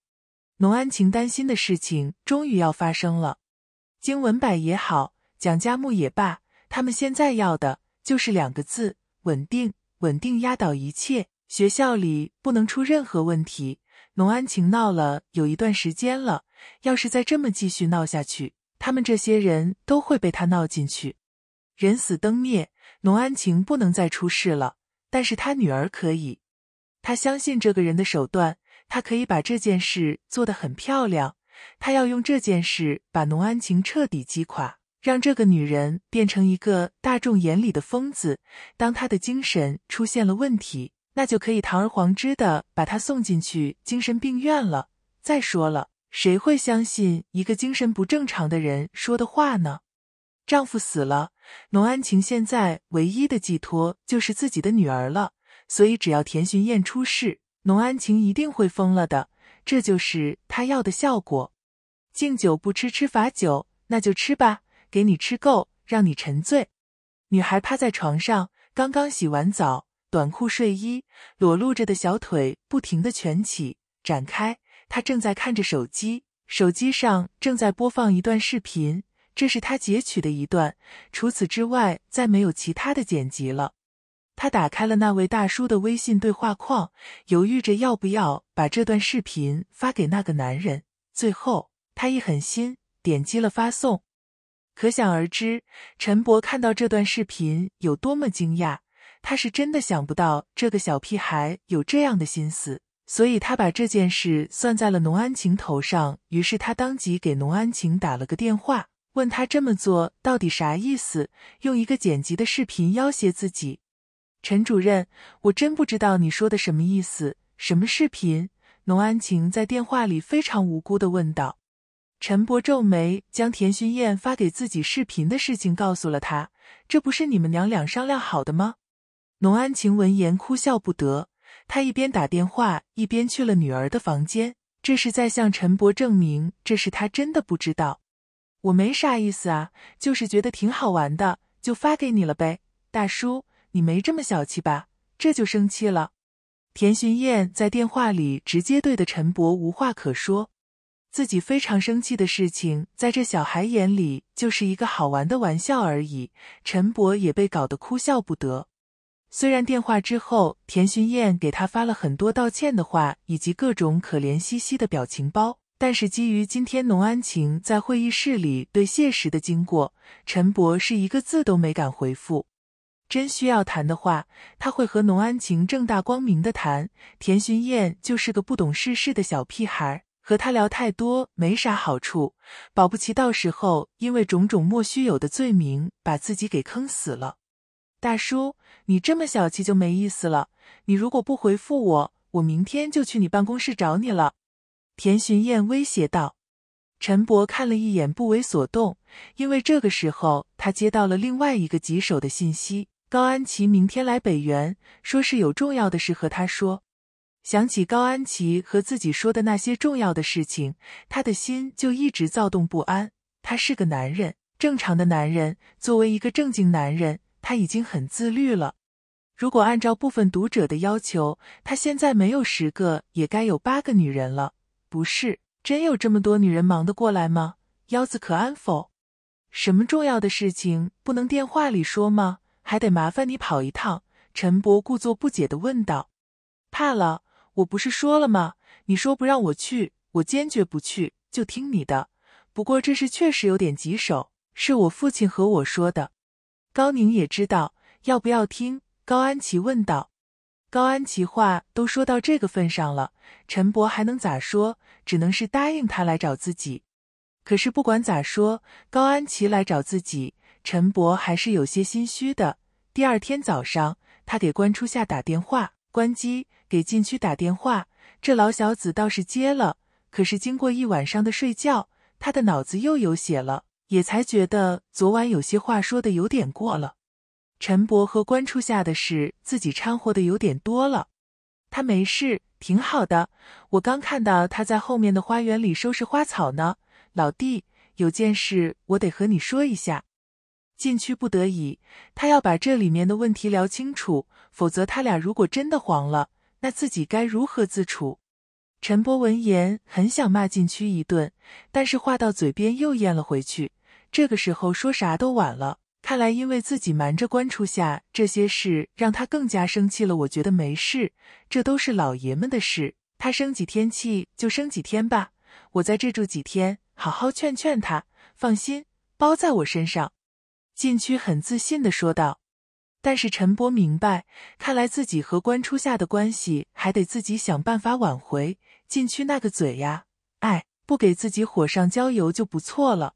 农安晴担心的事情终于要发生了。经文柏也好，蒋家木也罢，他们现在要的就是两个字：稳定。稳定压倒一切。学校里不能出任何问题。农安晴闹了有一段时间了，要是再这么继续闹下去，他们这些人都会被他闹进去。人死灯灭，农安晴不能再出事了，但是他女儿可以。他相信这个人的手段，他可以把这件事做得很漂亮。他要用这件事把农安晴彻底击垮，让这个女人变成一个大众眼里的疯子。当她的精神出现了问题，那就可以堂而皇之的把她送进去精神病院了。再说了，谁会相信一个精神不正常的人说的话呢？丈夫死了，农安晴现在唯一的寄托就是自己的女儿了。所以，只要田寻燕出事，农安晴一定会疯了的。这就是他要的效果。敬酒不吃吃罚酒，那就吃吧，给你吃够，让你沉醉。女孩趴在床上，刚刚洗完澡，短裤睡衣，裸露着的小腿不停的蜷起、展开。她正在看着手机，手机上正在播放一段视频，这是她截取的一段，除此之外，再没有其他的剪辑了。他打开了那位大叔的微信对话框，犹豫着要不要把这段视频发给那个男人。最后，他一狠心，点击了发送。可想而知，陈博看到这段视频有多么惊讶。他是真的想不到这个小屁孩有这样的心思，所以他把这件事算在了农安晴头上。于是他当即给农安晴打了个电话，问他这么做到底啥意思？用一个剪辑的视频要挟自己。陈主任，我真不知道你说的什么意思。什么视频？农安晴在电话里非常无辜的问道。陈博皱眉，将田薰燕发给自己视频的事情告诉了他。这不是你们娘俩商量好的吗？农安晴闻言哭笑不得，他一边打电话，一边去了女儿的房间，这是在向陈博证明，这是他真的不知道。我没啥意思啊，就是觉得挺好玩的，就发给你了呗，大叔。你没这么小气吧？这就生气了。田寻燕在电话里直接对的陈博无话可说，自己非常生气的事情，在这小孩眼里就是一个好玩的玩笑而已。陈博也被搞得哭笑不得。虽然电话之后，田寻燕给他发了很多道歉的话，以及各种可怜兮兮的表情包，但是基于今天农安晴在会议室里对谢石的经过，陈博是一个字都没敢回复。真需要谈的话，他会和农安晴正大光明的谈。田寻燕就是个不懂世事的小屁孩，和他聊太多没啥好处，保不齐到时候因为种种莫须有的罪名把自己给坑死了。大叔，你这么小气就没意思了。你如果不回复我，我明天就去你办公室找你了。”田寻燕威胁道。陈伯看了一眼，不为所动，因为这个时候他接到了另外一个棘手的信息：高安琪明天来北园，说是有重要的事和他说。想起高安琪和自己说的那些重要的事情，他的心就一直躁动不安。他是个男人，正常的男人。作为一个正经男人，他已经很自律了。如果按照部分读者的要求，他现在没有十个，也该有八个女人了。不是，真有这么多女人忙得过来吗？腰子可安否？什么重要的事情不能电话里说吗？还得麻烦你跑一趟。陈伯故作不解的问道。怕了。我不是说了吗？你说不让我去，我坚决不去，就听你的。不过这事确实有点棘手，是我父亲和我说的。高宁也知道，要不要听？高安琪问道。高安琪话都说到这个份上了，陈伯还能咋说？只能是答应他来找自己。可是不管咋说，高安琪来找自己，陈伯还是有些心虚的。第二天早上，他给关初夏打电话，关机。给禁区打电话，这老小子倒是接了，可是经过一晚上的睡觉，他的脑子又有血了，也才觉得昨晚有些话说的有点过了。陈伯和关初夏的事，自己掺和的有点多了。他没事，挺好的。我刚看到他在后面的花园里收拾花草呢。老弟，有件事我得和你说一下。禁区不得已，他要把这里面的问题聊清楚，否则他俩如果真的黄了。那自己该如何自处？陈波闻言很想骂禁区一顿，但是话到嘴边又咽了回去。这个时候说啥都晚了。看来因为自己瞒着关初夏这些事，让他更加生气了。我觉得没事，这都是老爷们的事，他生几天气就生几天吧。我在这住几天，好好劝劝他。放心，包在我身上。禁区很自信的说道。但是陈波明白，看来自己和关初夏的关系还得自己想办法挽回。禁区那个嘴呀，哎，不给自己火上浇油就不错了。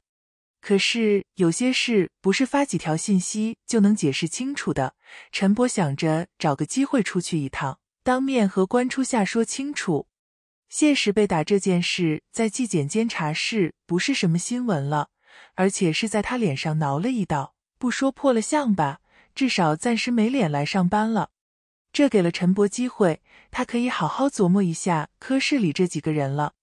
可是有些事不是发几条信息就能解释清楚的。陈波想着找个机会出去一趟，当面和关初夏说清楚。谢氏被打这件事在纪检监察室不是什么新闻了，而且是在他脸上挠了一刀，不说破了相吧。至少暂时没脸来上班了，这给了陈博机会，他可以好好琢磨一下科室里这几个人了。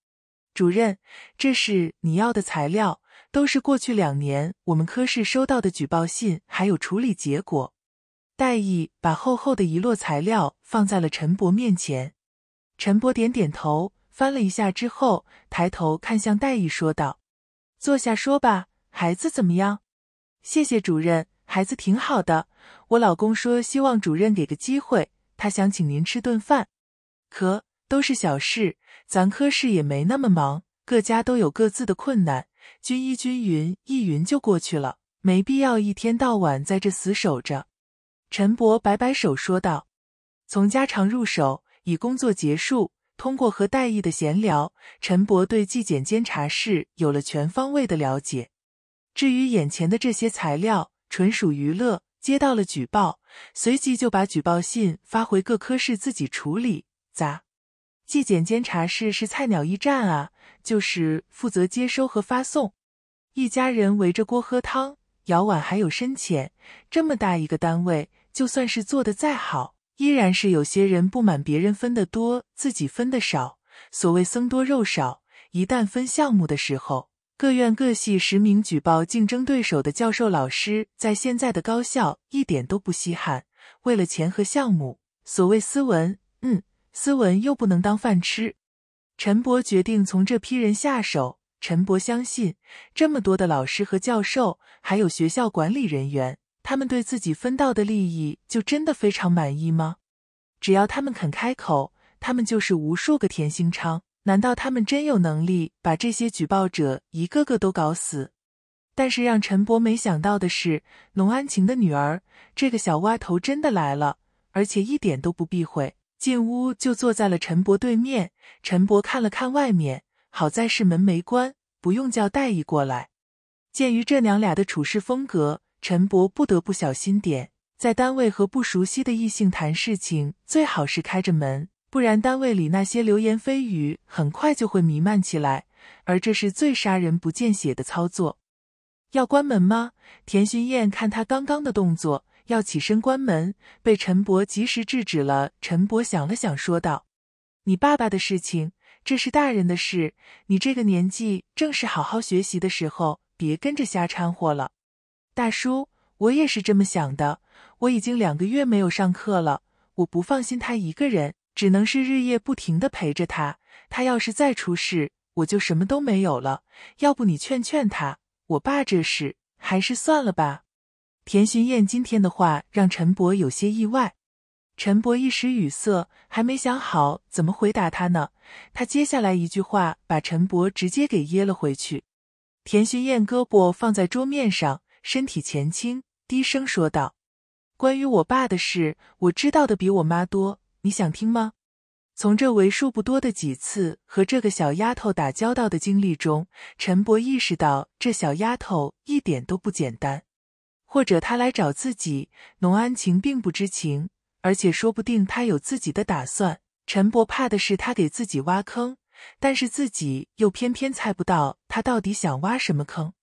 主任，这是你要的材料，都是过去两年我们科室收到的举报信，还有处理结果。戴毅把厚厚的一摞材料放在了陈博面前，陈博点点头，翻了一下之后，抬头看向戴毅说道：“坐下说吧，孩子怎么样？”谢谢主任。孩子挺好的，我老公说希望主任给个机会，他想请您吃顿饭。可都是小事，咱科室也没那么忙，各家都有各自的困难，均一均匀一匀就过去了，没必要一天到晚在这死守着。陈博摆摆手说道：“从家常入手，以工作结束。通过和戴毅的闲聊，陈博对纪检监察室有了全方位的了解。至于眼前的这些材料。”纯属娱乐，接到了举报，随即就把举报信发回各科室自己处理。咋？纪检监察室是菜鸟驿站啊？就是负责接收和发送。一家人围着锅喝汤，舀碗还有深浅。这么大一个单位，就算是做的再好，依然是有些人不满别人分的多，自己分的少。所谓僧多肉少，一旦分项目的时候。各院各系实名举报竞争对手的教授老师，在现在的高校一点都不稀罕。为了钱和项目，所谓斯文，嗯，斯文又不能当饭吃。陈博决定从这批人下手。陈博相信，这么多的老师和教授，还有学校管理人员，他们对自己分到的利益，就真的非常满意吗？只要他们肯开口，他们就是无数个田兴昌。难道他们真有能力把这些举报者一个个都搞死？但是让陈博没想到的是，龙安晴的女儿这个小蛙头真的来了，而且一点都不避讳，进屋就坐在了陈博对面。陈博看了看外面，好。在是门没关，不用叫戴姨过来。鉴于这娘俩的处事风格，陈伯不得不小心点。在单位和不熟悉的异性谈事情，最好是开着门，不然单位里那些流言蜚语很快就会弥漫起来，而这是最杀人不见血的操作。要关门吗？田寻燕看他刚刚的动作，要起身关门，被陈伯及时制止了。陈伯想了想，说道：“你爸爸的事情，这是大人的事，你这个年纪正是好好学习的时候，别跟着瞎掺和了。”大叔，我也是这么想的。我已经两个月没有上课了，我不放心他一个人，只能是日夜不停的陪着他。他要是再出事，我就什么都没有了。要不你劝劝他，我爸这事还是算了吧。田寻燕今天的话让陈伯有些意外，陈伯一时语塞，还没想好怎么回答他呢。他接下来一句话把陈伯直接给噎了回去。田寻燕胳膊放在桌面上，身体前倾，低声说道。关于我爸的事，我知道的比我妈多。你想听吗？从这为数不多的几次和这个小丫头打交道的经历中，陈伯意识到这小丫头一点都不简单。或者她来找自己，农安晴并不知情，而且说不定她有自己的打算。陈伯怕的是她给自己挖坑，但是自己又偏偏猜不到她到底想挖什么坑。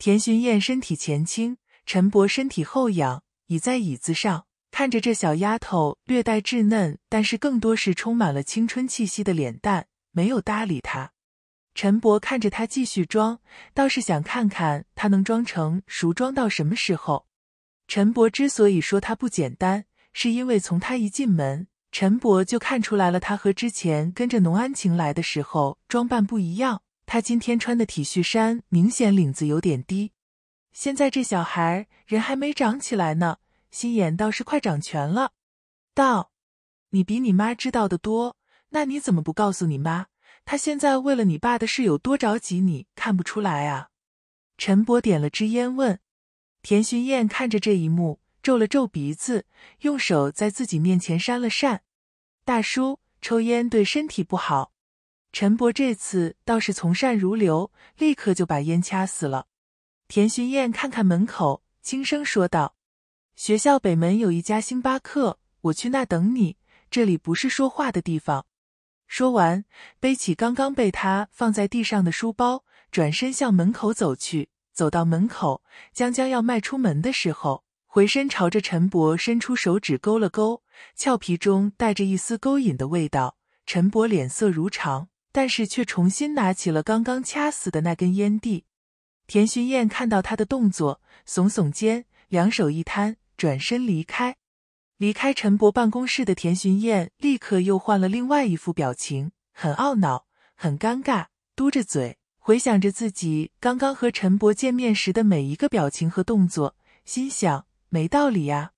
田寻燕身体前倾，陈伯身体后仰。倚在椅子上，看着这小丫头略带稚嫩，但是更多是充满了青春气息的脸蛋，没有搭理她。陈伯看着她继续装，倒是想看看她能装成熟装到什么时候。陈伯之所以说她不简单，是因为从她一进门，陈伯就看出来了，她和之前跟着农安晴来的时候装扮不一样。他今天穿的 T 恤衫明显领子有点低。现在这小孩人还没长起来呢，心眼倒是快长全了。道，你比你妈知道的多，那你怎么不告诉你妈，她现在为了你爸的事有多着急？你看不出来啊？陈伯点了支烟问。田寻燕看着这一幕，皱了皱鼻子，用手在自己面前扇了扇。大叔，抽烟对身体不好。陈伯这次倒是从善如流，立刻就把烟掐死了。田寻燕看看门口，轻声说道：“学校北门有一家星巴克，我去那等你。这里不是说话的地方。”说完，背起刚刚被他放在地上的书包，转身向门口走去。走到门口，将将要迈出门的时候，回身朝着陈伯伸出手指勾了勾，俏皮中带着一丝勾引的味道。陈伯脸色如常，但是却重新拿起了刚刚掐死的那根烟蒂。田寻燕看到他的动作，耸耸肩，两手一摊，转身离开。离开陈伯办公室的田寻燕，立刻又换了另外一副表情，很懊恼，很尴尬，嘟着嘴，回想着自己刚刚和陈伯见面时的每一个表情和动作，心想没道理呀。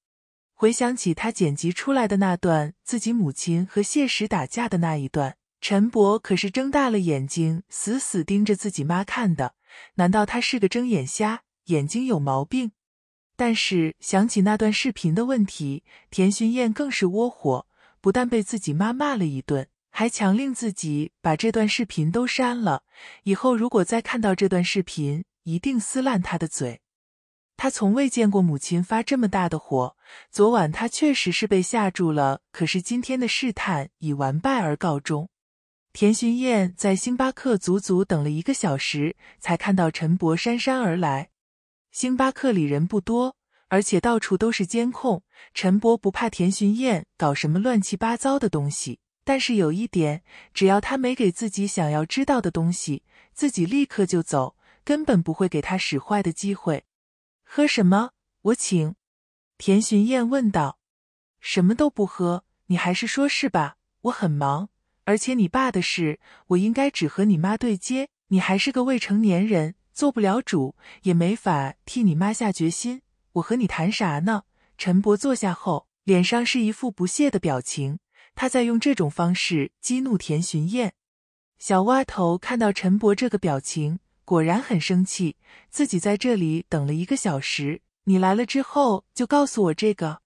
回想起他剪辑出来的那段自己母亲和谢石打架的那一段，陈伯可是睁大了眼睛，死死盯着自己妈看的。难道他是个睁眼瞎，眼睛有毛病？但是想起那段视频的问题，田寻燕更是窝火，不但被自己妈骂了一顿，还强令自己把这段视频都删了。以后如果再看到这段视频，一定撕烂他的嘴。他从未见过母亲发这么大的火。昨晚他确实是被吓住了，可是今天的试探以完败而告终。田寻燕在星巴克足足等了一个小时，才看到陈伯姗姗而来。星巴克里人不多，而且到处都是监控。陈伯不怕田寻燕搞什么乱七八糟的东西，但是有一点，只要他没给自己想要知道的东西，自己立刻就走，根本不会给他使坏的机会。喝什么？我请。田寻燕问道。什么都不喝，你还是说是吧？我很忙。而且你爸的事，我应该只和你妈对接。你还是个未成年人，做不了主，也没法替你妈下决心。我和你谈啥呢？陈伯坐下后，脸上是一副不屑的表情。他在用这种方式激怒田寻燕。小蛙头看到陈伯这个表情，果然很生气。自己在这里等了一个小时，你来了之后就告诉我这个，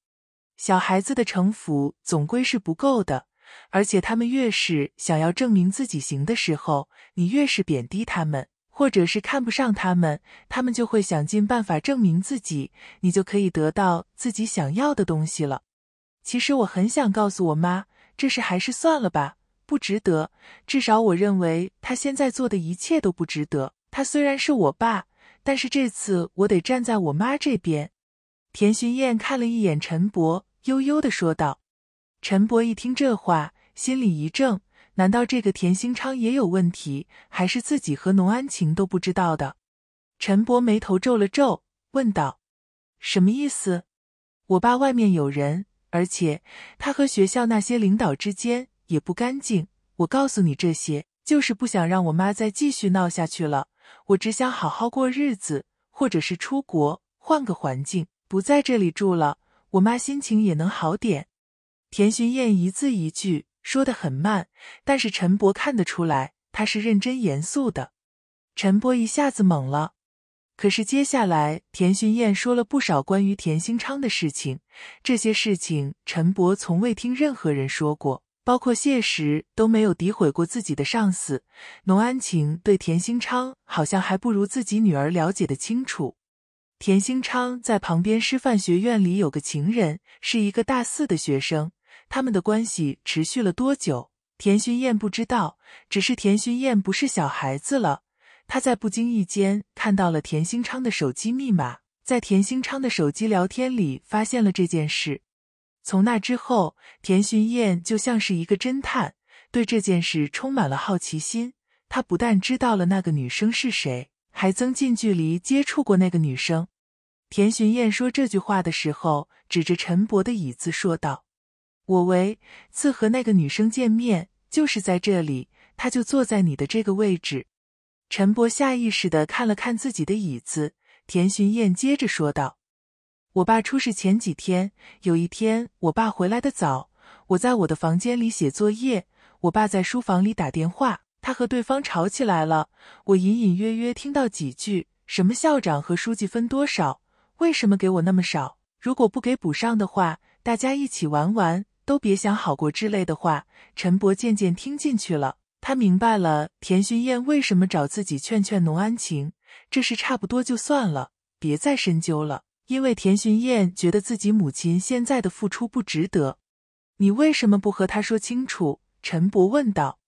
小孩子的城府总归是不够的。而且他们越是想要证明自己行的时候，你越是贬低他们，或者是看不上他们，他们就会想尽办法证明自己，你就可以得到自己想要的东西了。其实我很想告诉我妈，这事还是算了吧，不值得。至少我认为他现在做的一切都不值得。他虽然是我爸，但是这次我得站在我妈这边。田寻燕看了一眼陈伯，悠悠的说道。陈伯一听这话。心里一怔，难道这个田兴昌也有问题，还是自己和农安晴都不知道的？陈伯眉头皱了皱，问道：“什么意思？我爸外面有人，而且他和学校那些领导之间也不干净。我告诉你这些，就是不想让我妈再继续闹下去了。我只想好好过日子，或者是出国，换个环境，不在这里住了，我妈心情也能好点。”田寻燕一字一句。说的很慢，但是陈伯看得出来，他是认真严肃的。陈伯一下子懵了。可是接下来，田寻燕说了不少关于田兴昌的事情，这些事情陈伯从未听任何人说过，包括谢石都没有诋毁过自己的上司。农安晴对田兴昌好像还不如自己女儿了解的清楚。田兴昌在旁边师范学院里有个情人，是一个大四的学生。他们的关系持续了多久？田勋燕不知道，只是田勋燕不是小孩子了。他在不经意间看到了田兴昌的手机密码，在田兴昌的手机聊天里发现了这件事。从那之后，田勋燕就像是一个侦探，对这件事充满了好奇心。他不但知道了那个女生是谁，还曾近距离接触过那个女生。田寻燕说这句话的时候，指着陈伯的椅子说道。我为次和那个女生见面，就是在这里，她就坐在你的这个位置。陈伯下意识的看了看自己的椅子，田寻燕接着说道：“我爸出事前几天，有一天我爸回来的早，我在我的房间里写作业，我爸在书房里打电话，他和对方吵起来了。我隐隐约约听到几句，什么校长和书记分多少，为什么给我那么少？如果不给补上的话，大家一起玩玩。”都别想好过之类的话，陈伯渐渐听进去了。他明白了田寻燕为什么找自己劝劝农安晴，这事差不多就算了，别再深究了。因为田寻燕觉得自己母亲现在的付出不值得。你为什么不和他说清楚？陈伯问道。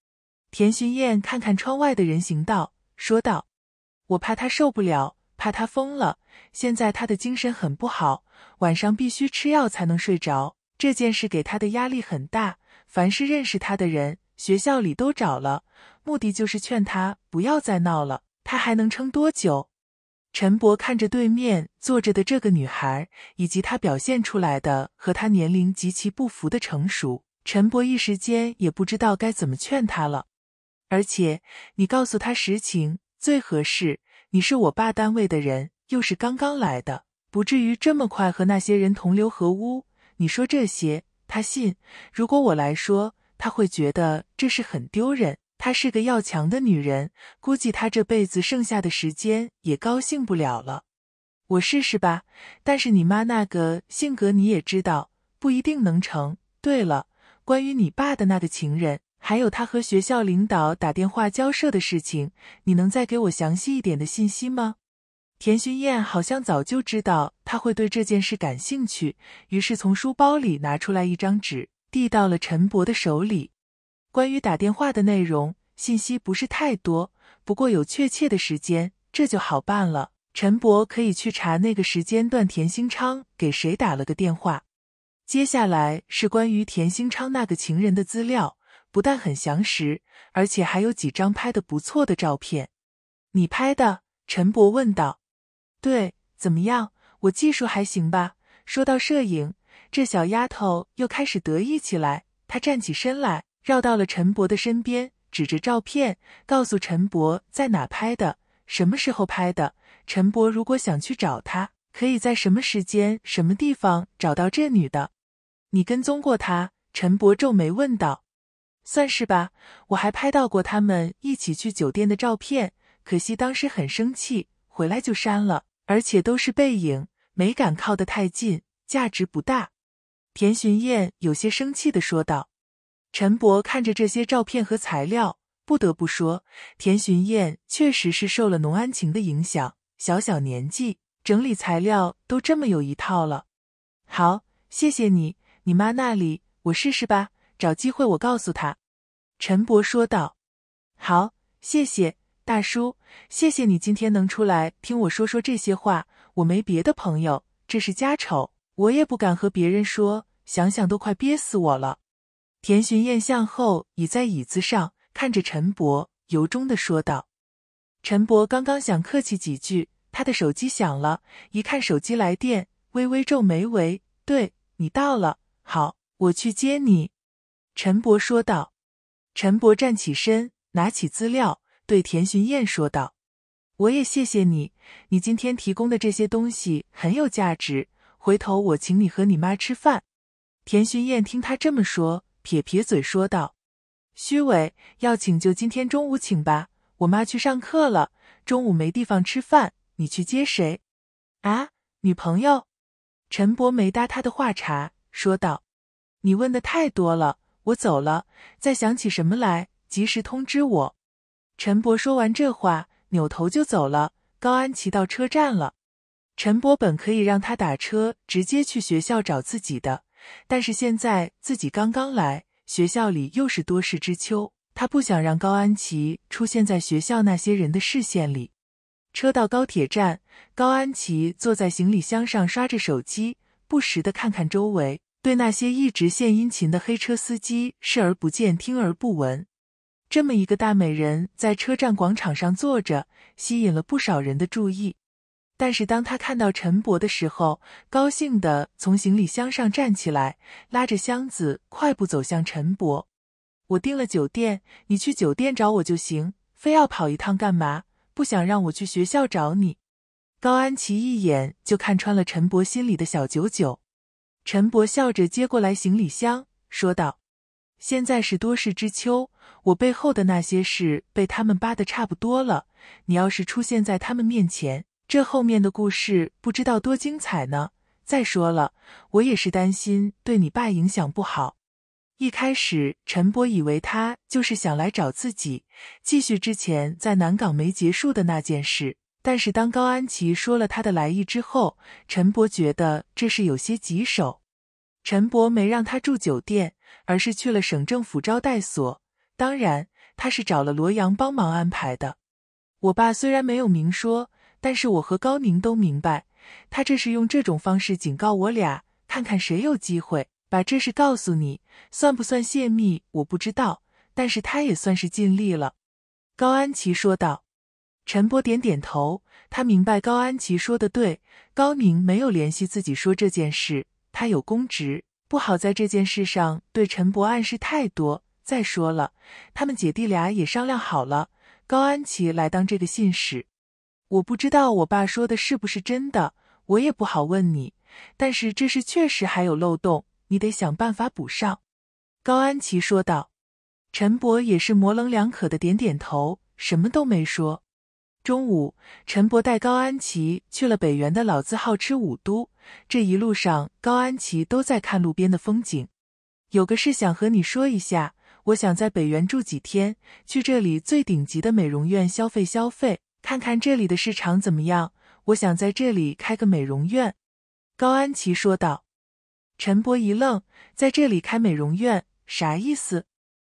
田寻燕看看窗外的人行道，说道：“我怕他受不了，怕他疯了。现在他的精神很不好，晚上必须吃药才能睡着。”这件事给他的压力很大，凡是认识他的人，学校里都找了，目的就是劝他不要再闹了。他还能撑多久？陈伯看着对面坐着的这个女孩，以及她表现出来的和她年龄极其不符的成熟，陈伯一时间也不知道该怎么劝她了。而且你告诉他实情最合适。你是我爸单位的人，又是刚刚来的，不至于这么快和那些人同流合污。你说这些，他信。如果我来说，他会觉得这是很丢人。她是个要强的女人，估计她这辈子剩下的时间也高兴不了了。我试试吧。但是你妈那个性格你也知道，不一定能成。对了，关于你爸的那个情人，还有他和学校领导打电话交涉的事情，你能再给我详细一点的信息吗？田勋燕好像早就知道他会对这件事感兴趣，于是从书包里拿出来一张纸，递到了陈伯的手里。关于打电话的内容信息不是太多，不过有确切的时间，这就好办了。陈伯可以去查那个时间段田兴昌给谁打了个电话。接下来是关于田兴昌那个情人的资料，不但很详实，而且还有几张拍的不错的照片。你拍的？陈伯问道。对，怎么样？我技术还行吧。说到摄影，这小丫头又开始得意起来。她站起身来，绕到了陈伯的身边，指着照片，告诉陈伯在哪拍的，什么时候拍的。陈伯如果想去找她，可以在什么时间、什么地方找到这女的？你跟踪过她？陈伯皱眉问道。算是吧，我还拍到过他们一起去酒店的照片，可惜当时很生气，回来就删了。而且都是背影，没敢靠得太近，价值不大。田寻燕有些生气的说道：“陈伯看着这些照片和材料，不得不说，田寻燕确实是受了农安晴的影响，小小年纪整理材料都这么有一套了。好，谢谢你，你妈那里我试试吧，找机会我告诉她。陈伯说道。好，谢谢大叔，谢谢你今天能出来听我说说这些话。我没别的朋友，这是家丑，我也不敢和别人说，想想都快憋死我了。田寻燕向后倚在椅子上，看着陈伯，由衷的说道：“陈伯刚刚想客气几句，他的手机响了，一看手机来电，微微皱眉为：‘对你到了，好，我去接你。’”陈伯说道。陈伯站起身，拿起资料，对田寻燕说道：“我也谢谢你，你今天提供的这些东西很有价值，回头我请你和你妈吃饭。”田寻燕听他这么说。撇撇嘴说道：“虚伪，要请就今天中午请吧。我妈去上课了，中午没地方吃饭，你去接谁？啊，女朋友？”陈伯没搭他的话茬，说道：“你问的太多了，我走了。再想起什么来，及时通知我。”陈伯说完这话，扭头就走了。高安琪到车站了，陈伯本可以让他打车直接去学校找自己的。但是现在自己刚刚来，学校里又是多事之秋，他不想让高安琪出现在学校那些人的视线里。车到高铁站，高安琪坐在行李箱上刷着手机，不时的看看周围，对那些一直献殷勤的黑车司机视而不见、听而不闻。这么一个大美人在车站广场上坐着，吸引了不少人的注意。但是当他看到陈伯的时候，高兴的从行李箱上站起来，拉着箱子快步走向陈伯。我订了酒店，你去酒店找我就行，非要跑一趟干嘛？不想让我去学校找你？高安琪一眼就看穿了陈伯心里的小九九。陈伯笑着接过来行李箱，说道：“现在是多事之秋，我背后的那些事被他们扒的差不多了。你要是出现在他们面前，”这后面的故事不知道多精彩呢。再说了，我也是担心对你爸影响不好。一开始，陈伯以为他就是想来找自己，继续之前在南港没结束的那件事。但是当高安琪说了他的来意之后，陈伯觉得这是有些棘手。陈博没让他住酒店，而是去了省政府招待所。当然，他是找了罗阳帮忙安排的。我爸虽然没有明说。但是我和高宁都明白，他这是用这种方式警告我俩，看看谁有机会把这事告诉你，算不算泄密我不知道，但是他也算是尽力了。”高安琪说道。陈波点点头，他明白高安琪说的对，高宁没有联系自己说这件事，他有公职，不好在这件事上对陈伯暗示太多。再说了，他们姐弟俩也商量好了，高安琪来当这个信使。我不知道我爸说的是不是真的，我也不好问你。但是这事确实还有漏洞，你得想办法补上。”高安琪说道。陈伯也是模棱两可的点点头，什么都没说。中午，陈伯带高安琪去了北园的老字号吃五都。这一路上，高安琪都在看路边的风景。有个事想和你说一下，我想在北园住几天，去这里最顶级的美容院消费消费。看看这里的市场怎么样？我想在这里开个美容院。”高安琪说道。陈伯一愣，在这里开美容院啥意思？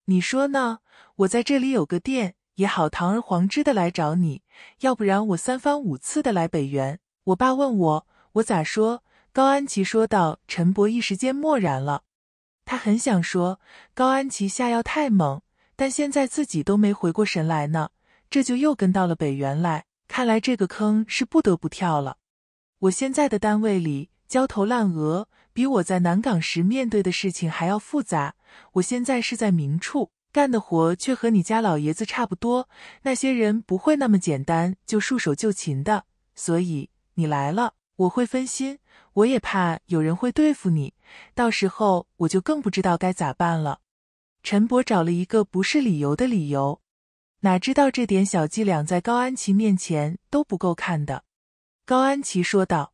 你说呢？我在这里有个店也好，堂而皇之的来找你，要不然我三番五次的来北园。我爸问我，我咋说？高安琪说道。陈伯一时间默然了，他很想说高安琪下药太猛，但现在自己都没回过神来呢。这就又跟到了北园来，看来这个坑是不得不跳了。我现在的单位里焦头烂额，比我在南港时面对的事情还要复杂。我现在是在明处干的活，却和你家老爷子差不多。那些人不会那么简单就束手就擒的，所以你来了，我会分心，我也怕有人会对付你，到时候我就更不知道该咋办了。陈博找了一个不是理由的理由。哪知道这点小伎俩在高安琪面前都不够看的。高安琪说道：“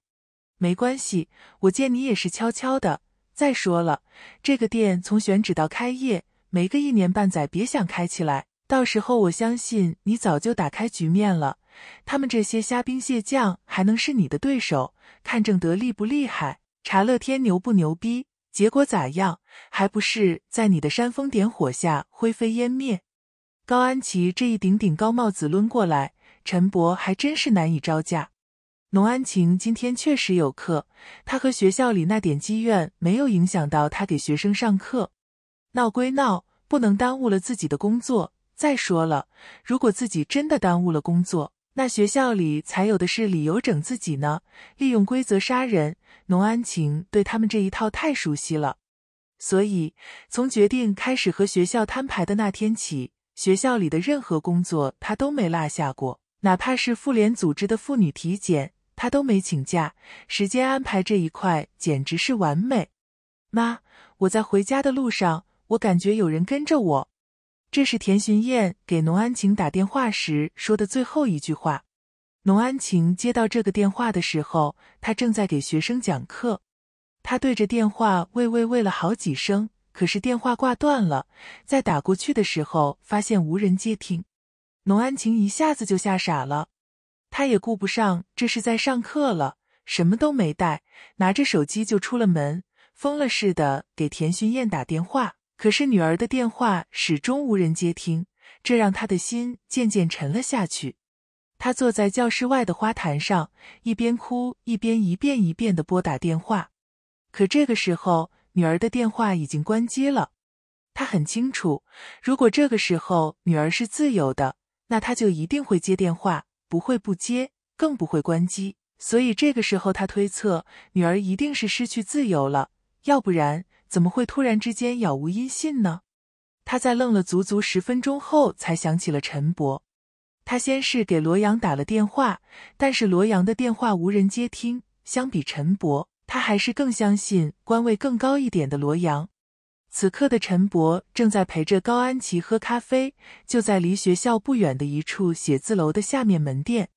没关系，我见你也是悄悄的。再说了，这个店从选址到开业，没个一年半载，别想开起来。到时候我相信你早就打开局面了。他们这些虾兵蟹将还能是你的对手？看正德厉不厉害，查乐天牛不牛逼？结果咋样？还不是在你的煽风点火下灰飞烟灭？高安琪这一顶顶高帽子抡过来，陈伯还真是难以招架。农安晴今天确实有课，他和学校里那点积怨没有影响到他给学生上课。闹归闹，不能耽误了自己的工作。再说了，如果自己真的耽误了工作，那学校里才有的是理由整自己呢。利用规则杀人，农安晴对他们这一套太熟悉了。所以，从决定开始和学校摊牌的那天起，学校里的任何工作他都没落下过，哪怕是妇联组织的妇女体检。他都没请假，时间安排这一块简直是完美。妈，我在回家的路上，我感觉有人跟着我。这是田寻燕给农安晴打电话时说的最后一句话。农安晴接到这个电话的时候，他正在给学生讲课，他对着电话喂喂喂了好几声，可是电话挂断了。在打过去的时候，发现无人接听，农安晴一下子就吓傻了。他也顾不上这是在上课了，什么都没带，拿着手机就出了门，疯了似的给田寻燕打电话。可是女儿的电话始终无人接听，这让他的心渐渐沉了下去。他坐在教室外的花坛上，一边哭一边一遍一遍的拨打电话。可这个时候，女儿的电话已经关机了。他很清楚，如果这个时候女儿是自由的，那他就一定会接电话。不会不接，更不会关机，所以这个时候他推测女儿一定是失去自由了，要不然怎么会突然之间杳无音信呢？他在愣了足足十分钟后才想起了陈伯，他先是给罗阳打了电话，但是罗阳的电话无人接听。相比陈伯，他还是更相信官位更高一点的罗阳。此刻的陈伯正在陪着高安琪喝咖啡，就在离学校不远的一处写字楼的下面门店。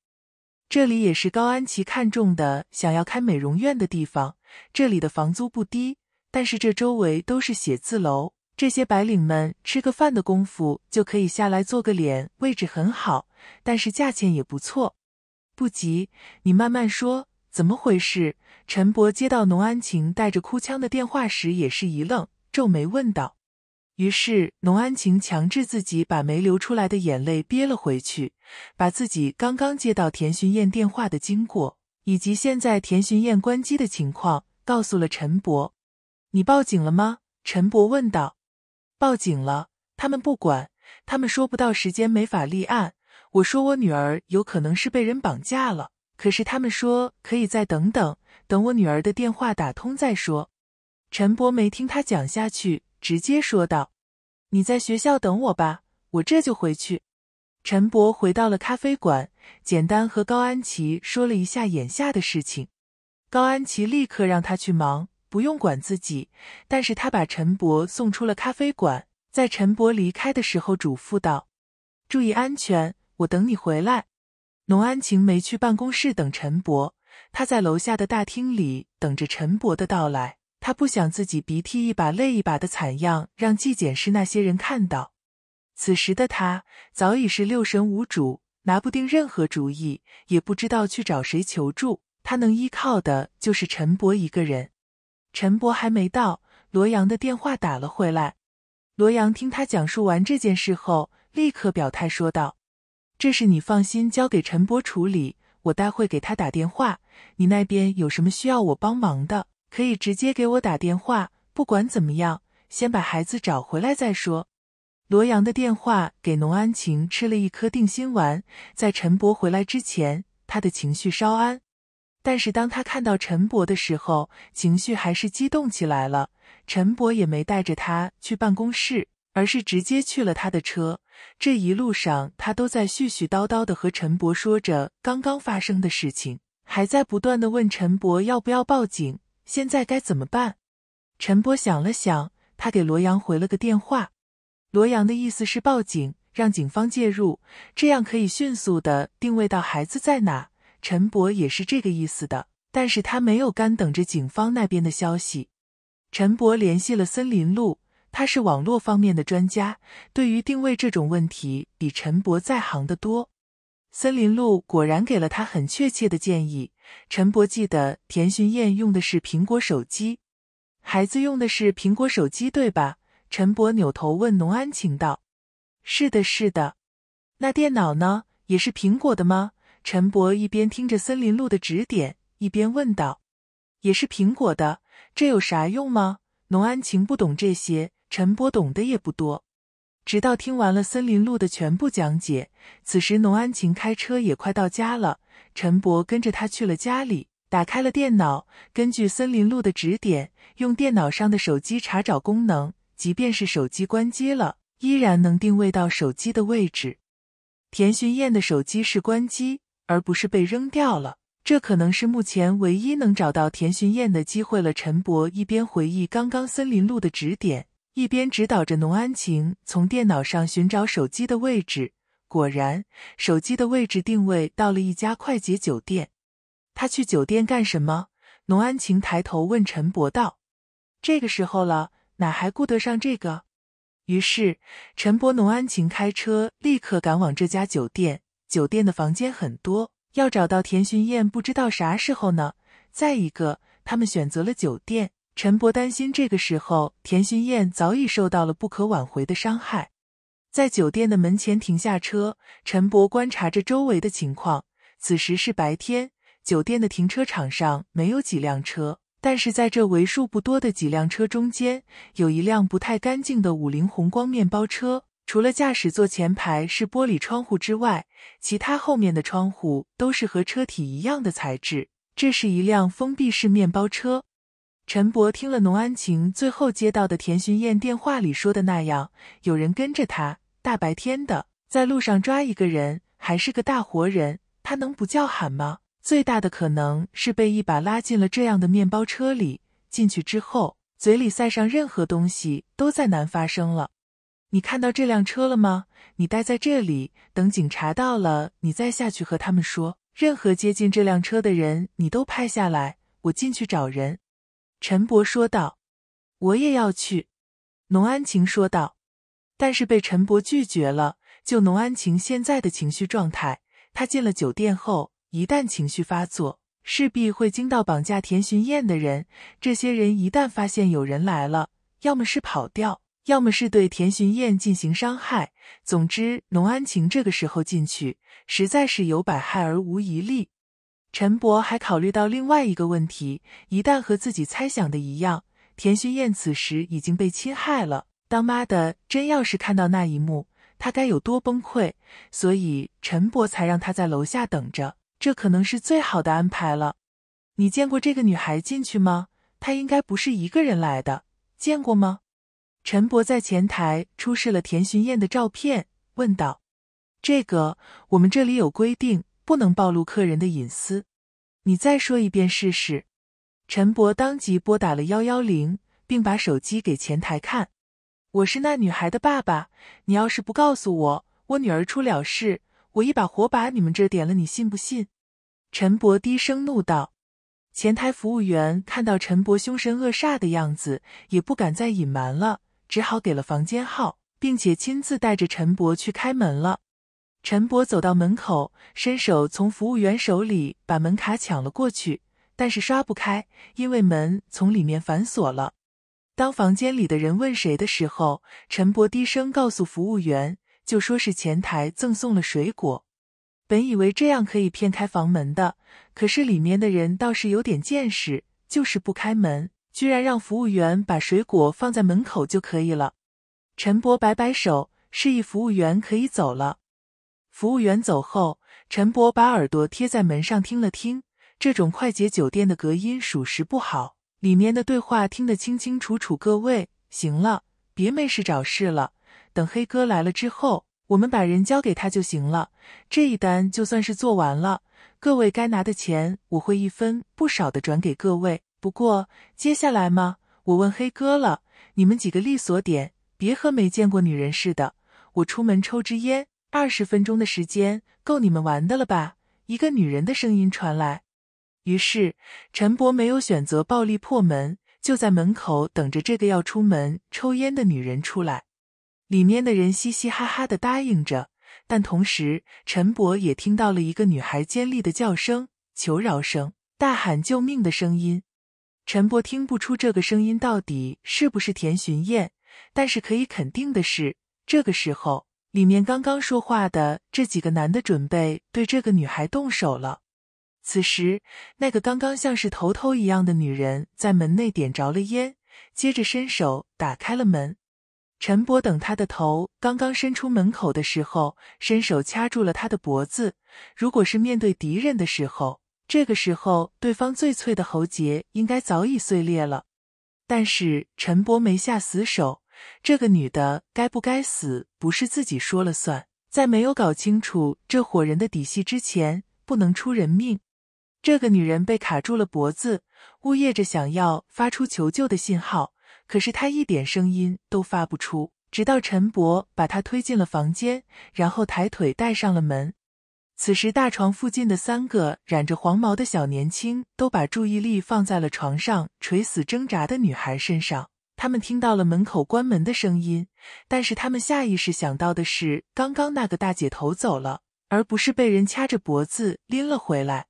这里也是高安琪看中的，想要开美容院的地方。这里的房租不低，但是这周围都是写字楼，这些白领们吃个饭的功夫就可以下来做个脸，位置很好，但是价钱也不错。不急，你慢慢说，怎么回事？陈伯接到农安晴带着哭腔的电话时，也是一愣。皱眉问道，于是农安晴强制自己把没流出来的眼泪憋了回去，把自己刚刚接到田寻燕电话的经过，以及现在田寻燕关机的情况告诉了陈伯。你报警了吗？陈伯问道。报警了，他们不管，他们说不到时间没法立案。我说我女儿有可能是被人绑架了，可是他们说可以再等等，等我女儿的电话打通再说。陈伯没听他讲下去，直接说道：“你在学校等我吧，我这就回去。”陈伯回到了咖啡馆，简单和高安琪说了一下眼下的事情。高安琪立刻让他去忙，不用管自己。但是他把陈伯送出了咖啡馆，在陈伯离开的时候嘱咐道：“注意安全，我等你回来。”农安晴没去办公室等陈伯，他在楼下的大厅里等着陈伯的到来。他不想自己鼻涕一把泪一把的惨样让纪检室那些人看到。此时的他早已是六神无主，拿不定任何主意，也不知道去找谁求助。他能依靠的就是陈伯一个人。陈伯还没到，罗阳的电话打了回来。罗阳听他讲述完这件事后，立刻表态说道：“这事你放心交给陈伯处理，我待会给他打电话。你那边有什么需要我帮忙的？”可以直接给我打电话，不管怎么样，先把孩子找回来再说。罗阳的电话给农安晴吃了一颗定心丸，在陈伯回来之前，他的情绪稍安。但是当他看到陈伯的时候，情绪还是激动起来了。陈伯也没带着他去办公室，而是直接去了他的车。这一路上，他都在絮絮叨叨的和陈伯说着刚刚发生的事情，还在不断的问陈伯要不要报警。现在该怎么办？陈波想了想，他给罗阳回了个电话。罗阳的意思是报警，让警方介入，这样可以迅速的定位到孩子在哪。陈博也是这个意思的，但是他没有干等着警方那边的消息。陈博联系了森林路，他是网络方面的专家，对于定位这种问题比陈博在行的多。森林路果然给了他很确切的建议。陈博记得田寻燕用的是苹果手机，孩子用的是苹果手机对吧？陈博扭头问农安晴道：“是的，是的。那电脑呢？也是苹果的吗？”陈博一边听着森林路的指点，一边问道：“也是苹果的，这有啥用吗？”农安晴不懂这些，陈博懂得也不多。直到听完了森林路的全部讲解，此时农安晴开车也快到家了。陈博跟着他去了家里，打开了电脑，根据森林路的指点，用电脑上的手机查找功能。即便是手机关机了，依然能定位到手机的位置。田寻燕的手机是关机，而不是被扔掉了。这可能是目前唯一能找到田寻燕的机会了。陈博一边回忆刚刚森林路的指点，一边指导着农安晴从电脑上寻找手机的位置。果然，手机的位置定位到了一家快捷酒店。他去酒店干什么？农安晴抬头问陈博道：“这个时候了。”哪还顾得上这个？于是陈伯、农安晴开车立刻赶往这家酒店。酒店的房间很多，要找到田寻燕不知道啥时候呢。再一个，他们选择了酒店，陈伯担心这个时候田寻燕早已受到了不可挽回的伤害。在酒店的门前停下车，陈伯观察着周围的情况。此时是白天，酒店的停车场上没有几辆车。但是在这为数不多的几辆车中间，有一辆不太干净的五菱宏光面包车。除了驾驶座前排是玻璃窗户之外，其他后面的窗户都是和车体一样的材质。这是一辆封闭式面包车。陈博听了农安晴最后接到的田寻燕电话里说的那样，有人跟着他，大白天的在路上抓一个人，还是个大活人，他能不叫喊吗？最大的可能是被一把拉进了这样的面包车里，进去之后嘴里塞上任何东西都再难发生了。你看到这辆车了吗？你待在这里，等警察到了，你再下去和他们说。任何接近这辆车的人，你都拍下来。我进去找人。”陈博说道。“我也要去。”农安晴说道。但是被陈博拒绝了。就农安晴现在的情绪状态，他进了酒店后。一旦情绪发作，势必会惊到绑架田寻燕的人。这些人一旦发现有人来了，要么是跑掉，要么是对田寻燕进行伤害。总之，农安晴这个时候进去，实在是有百害而无一利。陈博还考虑到另外一个问题：一旦和自己猜想的一样，田寻燕此时已经被侵害了，当妈的真要是看到那一幕，他该有多崩溃？所以陈博才让他在楼下等着。这可能是最好的安排了。你见过这个女孩进去吗？她应该不是一个人来的。见过吗？陈博在前台出示了田寻燕的照片，问道：“这个我们这里有规定，不能暴露客人的隐私。你再说一遍试试。”陈博当即拨打了幺幺零，并把手机给前台看：“我是那女孩的爸爸。你要是不告诉我，我女儿出了事。”我一把火把你们这点了，你信不信？陈博低声怒道。前台服务员看到陈博凶神恶煞的样子，也不敢再隐瞒了，只好给了房间号，并且亲自带着陈博去开门了。陈博走到门口，伸手从服务员手里把门卡抢了过去，但是刷不开，因为门从里面反锁了。当房间里的人问谁的时候，陈博低声告诉服务员。就说是前台赠送了水果，本以为这样可以骗开房门的，可是里面的人倒是有点见识，就是不开门，居然让服务员把水果放在门口就可以了。陈博摆摆手，示意服务员可以走了。服务员走后，陈博把耳朵贴在门上听了听，这种快捷酒店的隔音属实不好，里面的对话听得清清楚楚。各位，行了，别没事找事了。等黑哥来了之后，我们把人交给他就行了。这一单就算是做完了，各位该拿的钱我会一分不少的转给各位。不过接下来嘛，我问黑哥了，你们几个利索点，别和没见过女人似的。我出门抽支烟，二十分钟的时间够你们玩的了吧？一个女人的声音传来，于是陈博没有选择暴力破门，就在门口等着这个要出门抽烟的女人出来。里面的人嘻嘻哈哈的答应着，但同时陈伯也听到了一个女孩尖利的叫声、求饶声、大喊救命的声音。陈伯听不出这个声音到底是不是田寻燕，但是可以肯定的是，这个时候里面刚刚说话的这几个男的准备对这个女孩动手了。此时，那个刚刚像是头头一样的女人在门内点着了烟，接着伸手打开了门。陈伯等他的头刚刚伸出门口的时候，伸手掐住了他的脖子。如果是面对敌人的时候，这个时候对方最脆的喉结应该早已碎裂了。但是陈伯没下死手，这个女的该不该死不是自己说了算，在没有搞清楚这伙人的底细之前，不能出人命。这个女人被卡住了脖子，呜咽着想要发出求救的信号，可是她一点声音都发不出。直到陈伯把她推进了房间，然后抬腿带上了门。此时，大床附近的三个染着黄毛的小年轻都把注意力放在了床上垂死挣扎的女孩身上。他们听到了门口关门的声音，但是他们下意识想到的是，刚刚那个大姐头走了，而不是被人掐着脖子拎了回来。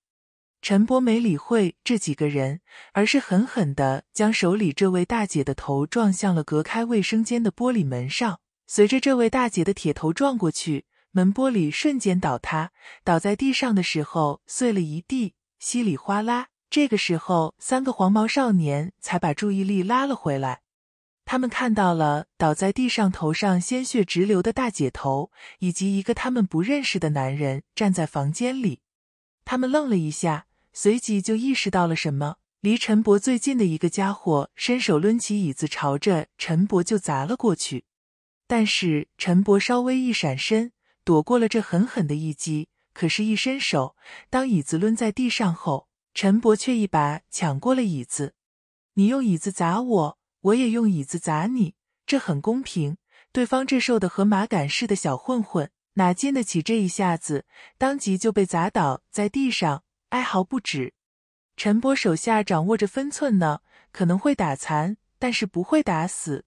陈波没理会这几个人，而是狠狠地将手里这位大姐的头撞向了隔开卫生间的玻璃门上。随着这位大姐的铁头撞过去，门玻璃瞬间倒塌，倒在地上的时候碎了一地，稀里哗啦。这个时候，三个黄毛少年才把注意力拉了回来。他们看到了倒在地上、头上鲜血直流的大姐头，以及一个他们不认识的男人站在房间里。他们愣了一下。随即就意识到了什么，离陈伯最近的一个家伙伸手抡起椅子，朝着陈伯就砸了过去。但是陈伯稍微一闪身，躲过了这狠狠的一击。可是，一伸手，当椅子抡在地上后，陈伯却一把抢过了椅子。你用椅子砸我，我也用椅子砸你，这很公平。对方这瘦的和马杆似的小混混，哪经得起这一下子？当即就被砸倒在地上。哀嚎不止，陈伯手下掌握着分寸呢，可能会打残，但是不会打死。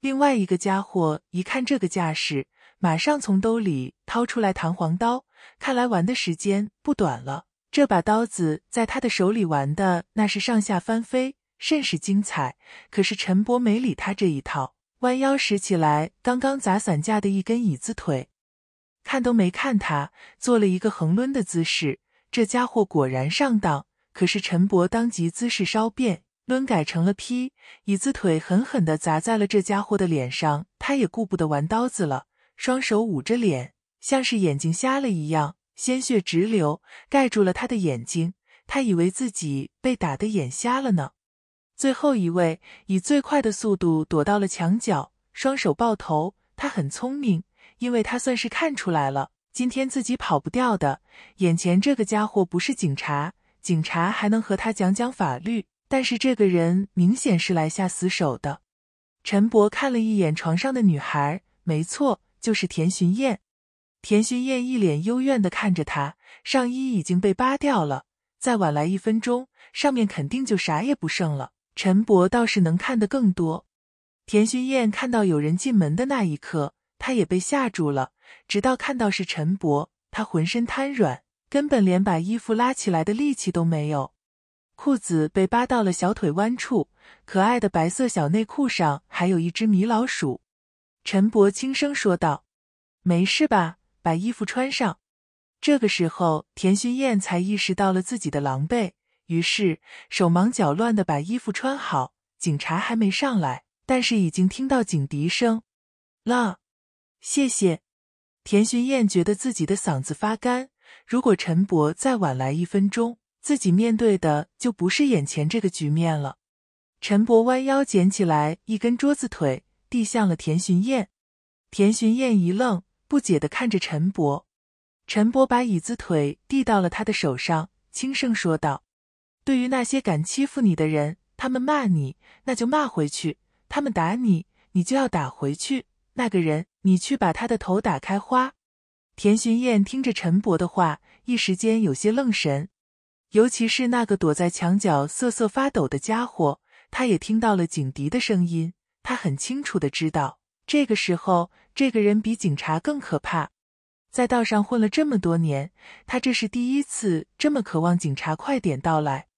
另外一个家伙一看这个架势，马上从兜里掏出来弹簧刀，看来玩的时间不短了。这把刀子在他的手里玩的那是上下翻飞，甚是精彩。可是陈伯没理他这一套，弯腰拾起来刚刚砸散架的一根椅子腿，看都没看他，做了一个横抡的姿势。这家伙果然上当，可是陈伯当即姿势稍变，抡改成了劈，椅子腿狠狠地砸在了这家伙的脸上。他也顾不得玩刀子了，双手捂着脸，像是眼睛瞎了一样，鲜血直流，盖住了他的眼睛。他以为自己被打得眼瞎了呢。最后一位以最快的速度躲到了墙角，双手抱头。他很聪明，因为他算是看出来了。今天自己跑不掉的，眼前这个家伙不是警察，警察还能和他讲讲法律，但是这个人明显是来下死手的。陈伯看了一眼床上的女孩，没错，就是田寻燕。田寻燕一脸幽怨的看着他，上衣已经被扒掉了，再晚来一分钟，上面肯定就啥也不剩了。陈伯倒是能看得更多。田寻燕看到有人进门的那一刻，他也被吓住了。直到看到是陈伯，他浑身瘫软，根本连把衣服拉起来的力气都没有。裤子被扒到了小腿弯处，可爱的白色小内裤上还有一只米老鼠。陈伯轻声说道：“没事吧？把衣服穿上。”这个时候，田薰燕才意识到了自己的狼狈，于是手忙脚乱的把衣服穿好。警察还没上来，但是已经听到警笛声了。谢谢。田寻燕觉得自己的嗓子发干，如果陈伯再晚来一分钟，自己面对的就不是眼前这个局面了。陈伯弯腰捡起来一根桌子腿，递向了田寻燕。田寻燕一愣，不解的看着陈伯。陈伯把椅子腿递到了他的手上，轻声说道：“对于那些敢欺负你的人，他们骂你，那就骂回去；他们打你，你就要打回去。”那个人，你去把他的头打开花。田寻燕听着陈伯的话，一时间有些愣神，尤其是那个躲在墙角瑟瑟发抖的家伙，他也听到了警笛的声音。他很清楚的知道，这个时候这个人比警察更可怕。在道上混了这么多年，他这是第一次这么渴望警察快点到来。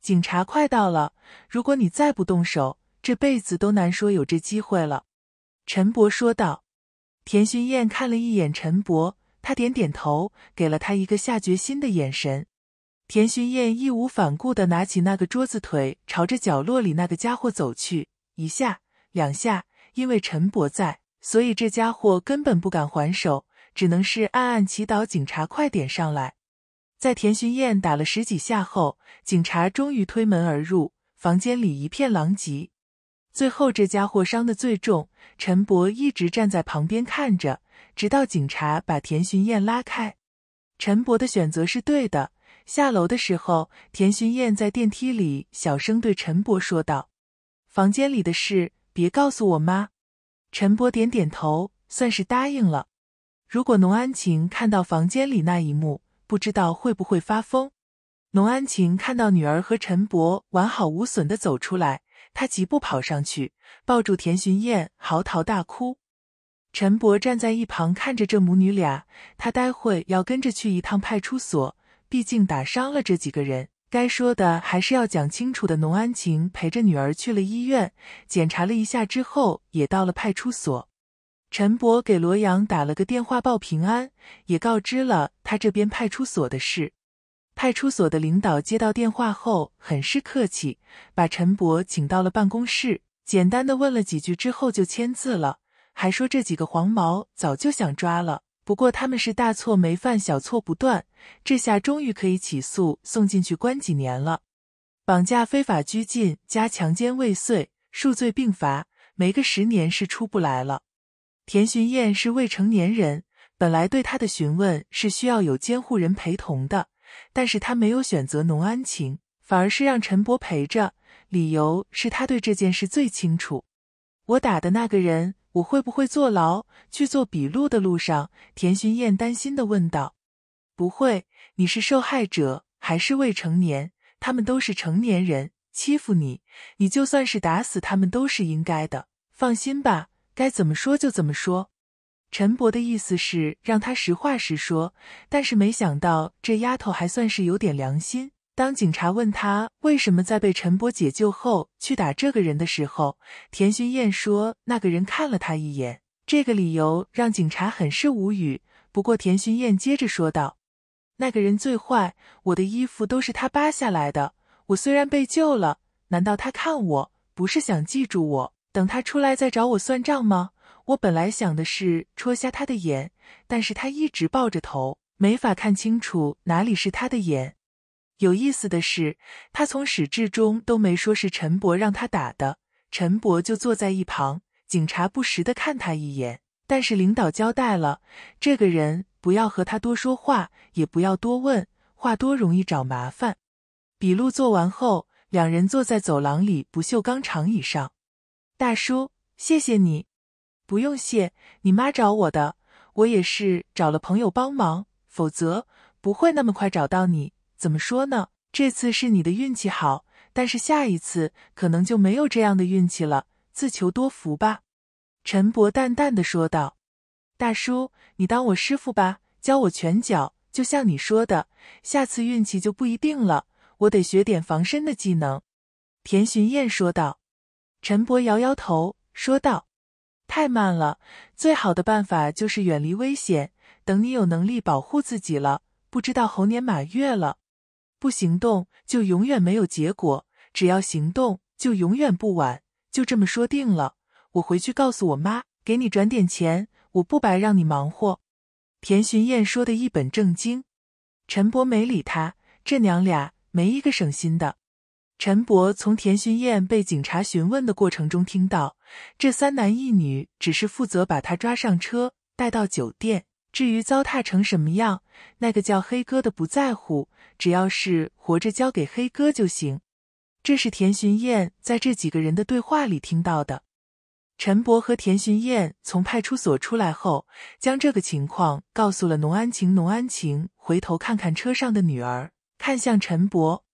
警察快到了，如果你再不动手，这辈子都难说有这机会了。”陈伯说道。田勋燕看了一眼陈伯，他点点头，给了他一个下决心的眼神。田勋燕义无反顾的拿起那个桌子腿，朝着角落里那个家伙走去，一下两下，因为陈伯在，所以这家伙根本不敢还手，只能是暗暗祈祷警察快点上来。在田寻燕打了十几下后，警察终于推门而入，房间里一片狼藉。最后，这家伙伤得最重，陈伯一直站在旁边看着，直到警察把田巡燕拉开。陈伯的选择是对的。下楼的时候，田巡燕在电梯里小声对陈伯说道：“房间里的事别告诉我妈。”陈伯点点头，算是答应了。如果农安晴看到房间里那一幕，不知道会不会发疯。农安晴看到女儿和陈伯完好无损的走出来。他急步跑上去，抱住田寻燕，嚎啕大哭。陈伯站在一旁看着这母女俩，他待会要跟着去一趟派出所，毕竟打伤了这几个人，该说的还是要讲清楚的。农安晴陪着女儿去了医院，检查了一下之后，也到了派出所。陈伯给罗阳打了个电话报平安，也告知了他这边派出所的事。派出所的领导接到电话后，很是客气，把陈伯请到了办公室，简单的问了几句之后就签字了，还说这几个黄毛早就想抓了，不过他们是大错没犯，小错不断，这下终于可以起诉，送进去关几年了。绑架、非法拘禁加强奸未遂，数罪并罚，没个十年是出不来了。田寻燕是未成年人，本来对他的询问是需要有监护人陪同的。但是他没有选择农安情，反而是让陈伯陪着，理由是他对这件事最清楚。我打的那个人，我会不会坐牢？去做笔录的路上，田寻燕担心的问道：“不会，你是受害者，还是未成年？他们都是成年人，欺负你，你就算是打死他们都是应该的。放心吧，该怎么说就怎么说。”陈伯的意思是让他实话实说，但是没想到这丫头还算是有点良心。当警察问他为什么在被陈波解救后去打这个人的时候，田寻燕说那个人看了他一眼。这个理由让警察很是无语。不过田寻燕接着说道：“那个人最坏，我的衣服都是他扒下来的。我虽然被救了，难道他看我不是想记住我，等他出来再找我算账吗？”我本来想的是戳瞎他的眼，但是他一直抱着头，没法看清楚哪里是他的眼。有意思的是，他从始至终都没说是陈伯让他打的，陈伯就坐在一旁，警察不时的看他一眼。但是领导交代了，这个人不要和他多说话，也不要多问，话多容易找麻烦。笔录做完后，两人坐在走廊里不锈钢长椅上。大叔，谢谢你。不用谢，你妈找我的，我也是找了朋友帮忙，否则不会那么快找到你。怎么说呢？这次是你的运气好，但是下一次可能就没有这样的运气了。自求多福吧。”陈伯淡淡的说道。“大叔，你当我师傅吧，教我拳脚。就像你说的，下次运气就不一定了，我得学点防身的技能。”田寻燕说道。陈伯摇摇头说道。太慢了，最好的办法就是远离危险。等你有能力保护自己了，不知道猴年马月了，不行动就永远没有结果。只要行动，就永远不晚。就这么说定了。我回去告诉我妈，给你转点钱。我不白让你忙活。田寻燕说的一本正经。陈伯没理他，这娘俩没一个省心的。陈伯从田寻燕被警察询问的过程中听到，这三男一女只是负责把他抓上车，带到酒店。至于糟蹋成什么样，那个叫黑哥的不在乎，只要是活着交给黑哥就行。这是田寻燕在这几个人的对话里听到的。陈伯和田寻燕从派出所出来后，将这个情况告诉了农安晴。农安晴回头看看车上的女儿，看向陈伯。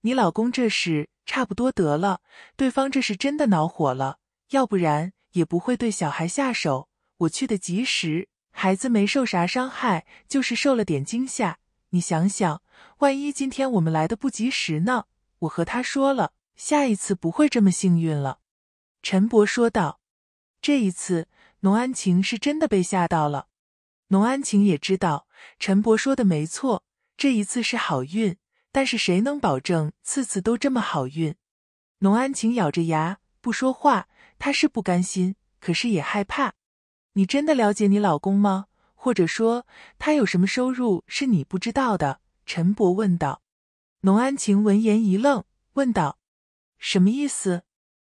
你老公这事差不多得了，对方这是真的恼火了，要不然也不会对小孩下手。我去的及时，孩子没受啥伤害，就是受了点惊吓。你想想，万一今天我们来的不及时呢？我和他说了，下一次不会这么幸运了。”陈伯说道。这一次，农安晴是真的被吓到了。农安晴也知道陈伯说的没错，这一次是好运，但是谁能保证次次都这么好运？农安晴咬着牙不说话，他是不甘心，可是也害怕。你真的了解你老公吗？或者说他有什么收入是你不知道的？陈伯问道。农安晴闻言一愣，问道：“什么意思？”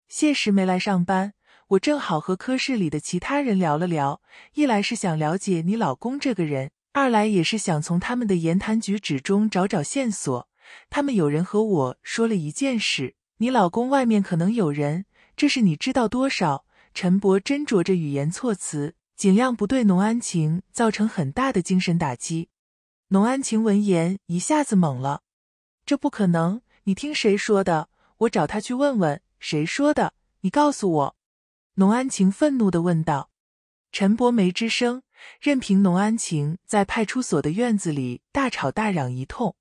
谢时没来上班。我正好和科室里的其他人聊了聊，一来是想了解你老公这个人，二来也是想从他们的言谈举止中找找线索。他们有人和我说了一件事：你老公外面可能有人，这是你知道多少？陈伯斟酌着语言措辞，尽量不对农安晴造成很大的精神打击。农安晴闻言一下子懵了：“这不可能！你听谁说的？我找他去问问，谁说的？你告诉我。”农安晴愤怒地问道：“陈伯没吱声，任凭农安晴在派出所的院子里大吵大嚷一通。”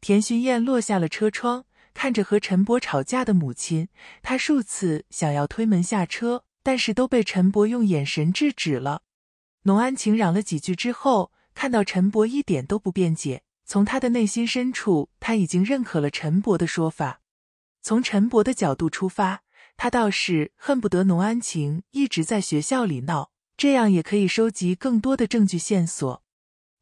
田寻燕落下了车窗，看着和陈伯吵架的母亲，她数次想要推门下车，但是都被陈伯用眼神制止了。农安晴嚷了几句之后，看到陈伯一点都不辩解，从他的内心深处，他已经认可了陈伯的说法。从陈伯的角度出发。他倒是恨不得农安晴一直在学校里闹，这样也可以收集更多的证据线索。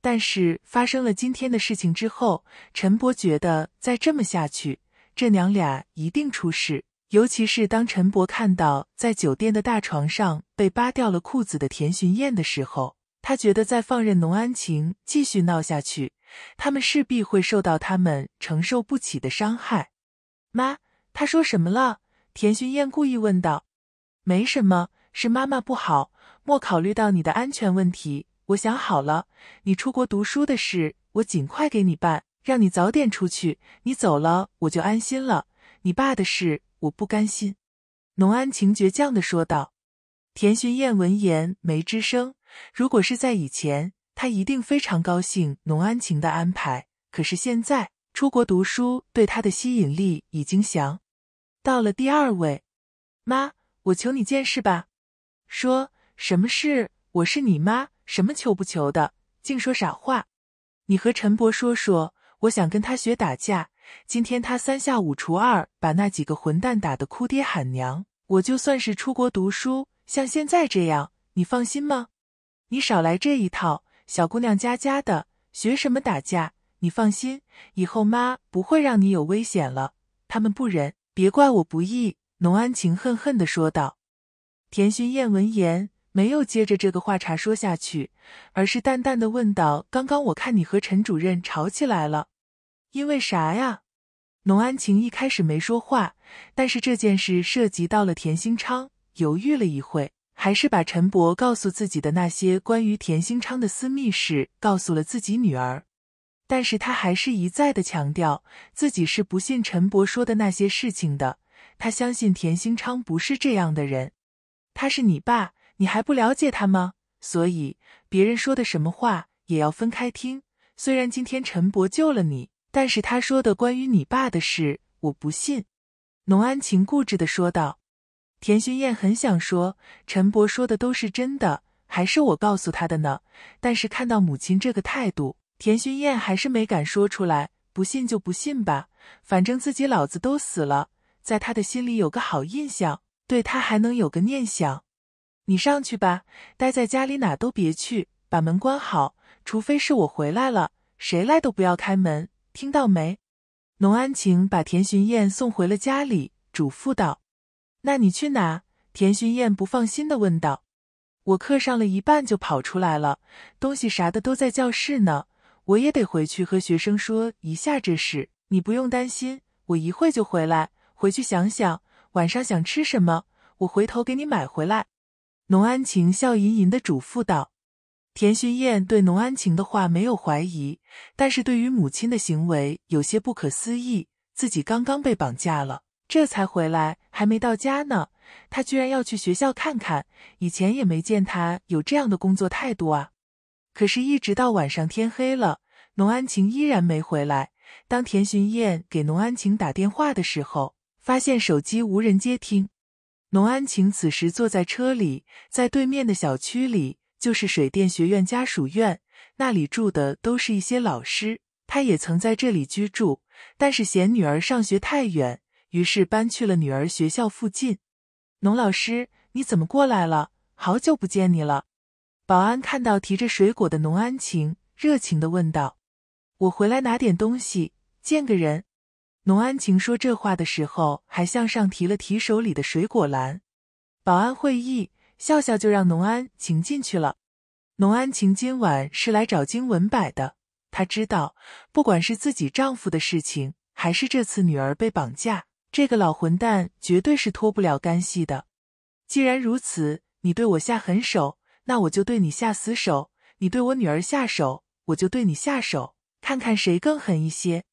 但是发生了今天的事情之后，陈伯觉得再这么下去，这娘俩一定出事。尤其是当陈伯看到在酒店的大床上被扒掉了裤子的田寻燕的时候，他觉得再放任农安晴继续闹下去，他们势必会受到他们承受不起的伤害。妈，他说什么了？田寻燕故意问道：“没什么，是妈妈不好，莫考虑到你的安全问题。我想好了，你出国读书的事，我尽快给你办，让你早点出去。你走了，我就安心了。你爸的事，我不甘心。”农安晴倔强的说道。田寻燕闻言没吱声。如果是在以前，他一定非常高兴农安晴的安排。可是现在，出国读书对他的吸引力已经降。到了第二位，妈，我求你件事吧。说什么事？我是你妈，什么求不求的？净说傻话。你和陈伯说说，我想跟他学打架。今天他三下五除二把那几个混蛋打得哭爹喊娘。我就算是出国读书，像现在这样，你放心吗？你少来这一套，小姑娘家家的，学什么打架？你放心，以后妈不会让你有危险了。他们不忍。别怪我不义，农安晴恨恨地说道。田寻燕闻言，没有接着这个话茬说下去，而是淡淡的问道：“刚刚我看你和陈主任吵起来了，因为啥呀？”农安晴一开始没说话，但是这件事涉及到了田兴昌，犹豫了一会，还是把陈伯告诉自己的那些关于田兴昌的私密事告诉了自己女儿。但是他还是一再的强调自己是不信陈伯说的那些事情的。他相信田兴昌不是这样的人。他是你爸，你还不了解他吗？所以别人说的什么话也要分开听。虽然今天陈伯救了你，但是他说的关于你爸的事，我不信。农安晴固执的说道。田寻燕很想说陈伯说的都是真的，还是我告诉他的呢？但是看到母亲这个态度。田寻燕还是没敢说出来，不信就不信吧，反正自己老子都死了，在他的心里有个好印象，对他还能有个念想。你上去吧，待在家里哪都别去，把门关好，除非是我回来了，谁来都不要开门，听到没？农安晴把田寻燕送回了家里，嘱咐道：“那你去哪？”田寻燕不放心的问道：“我课上了一半就跑出来了，东西啥的都在教室呢。”我也得回去和学生说一下这事，你不用担心，我一会就回来。回去想想晚上想吃什么，我回头给你买回来。农安晴笑吟吟的嘱咐道。田寻燕对农安晴的话没有怀疑，但是对于母亲的行为有些不可思议。自己刚刚被绑架了，这才回来，还没到家呢，他居然要去学校看看。以前也没见他有这样的工作态度啊。可是，一直到晚上天黑了，农安晴依然没回来。当田寻燕给农安晴打电话的时候，发现手机无人接听。农安晴此时坐在车里，在对面的小区里，就是水电学院家属院，那里住的都是一些老师。他也曾在这里居住，但是嫌女儿上学太远，于是搬去了女儿学校附近。农老师，你怎么过来了？好久不见你了。保安看到提着水果的农安晴，热情的问道：“我回来拿点东西，见个人。”农安晴说这话的时候，还向上提了提手里的水果篮。保安会意，笑笑就让农安晴进去了。农安晴今晚是来找金文柏的，他知道，不管是自己丈夫的事情，还是这次女儿被绑架，这个老混蛋绝对是脱不了干系的。既然如此，你对我下狠手。那我就对你下死手，你对我女儿下手，我就对你下手，看看谁更狠一些。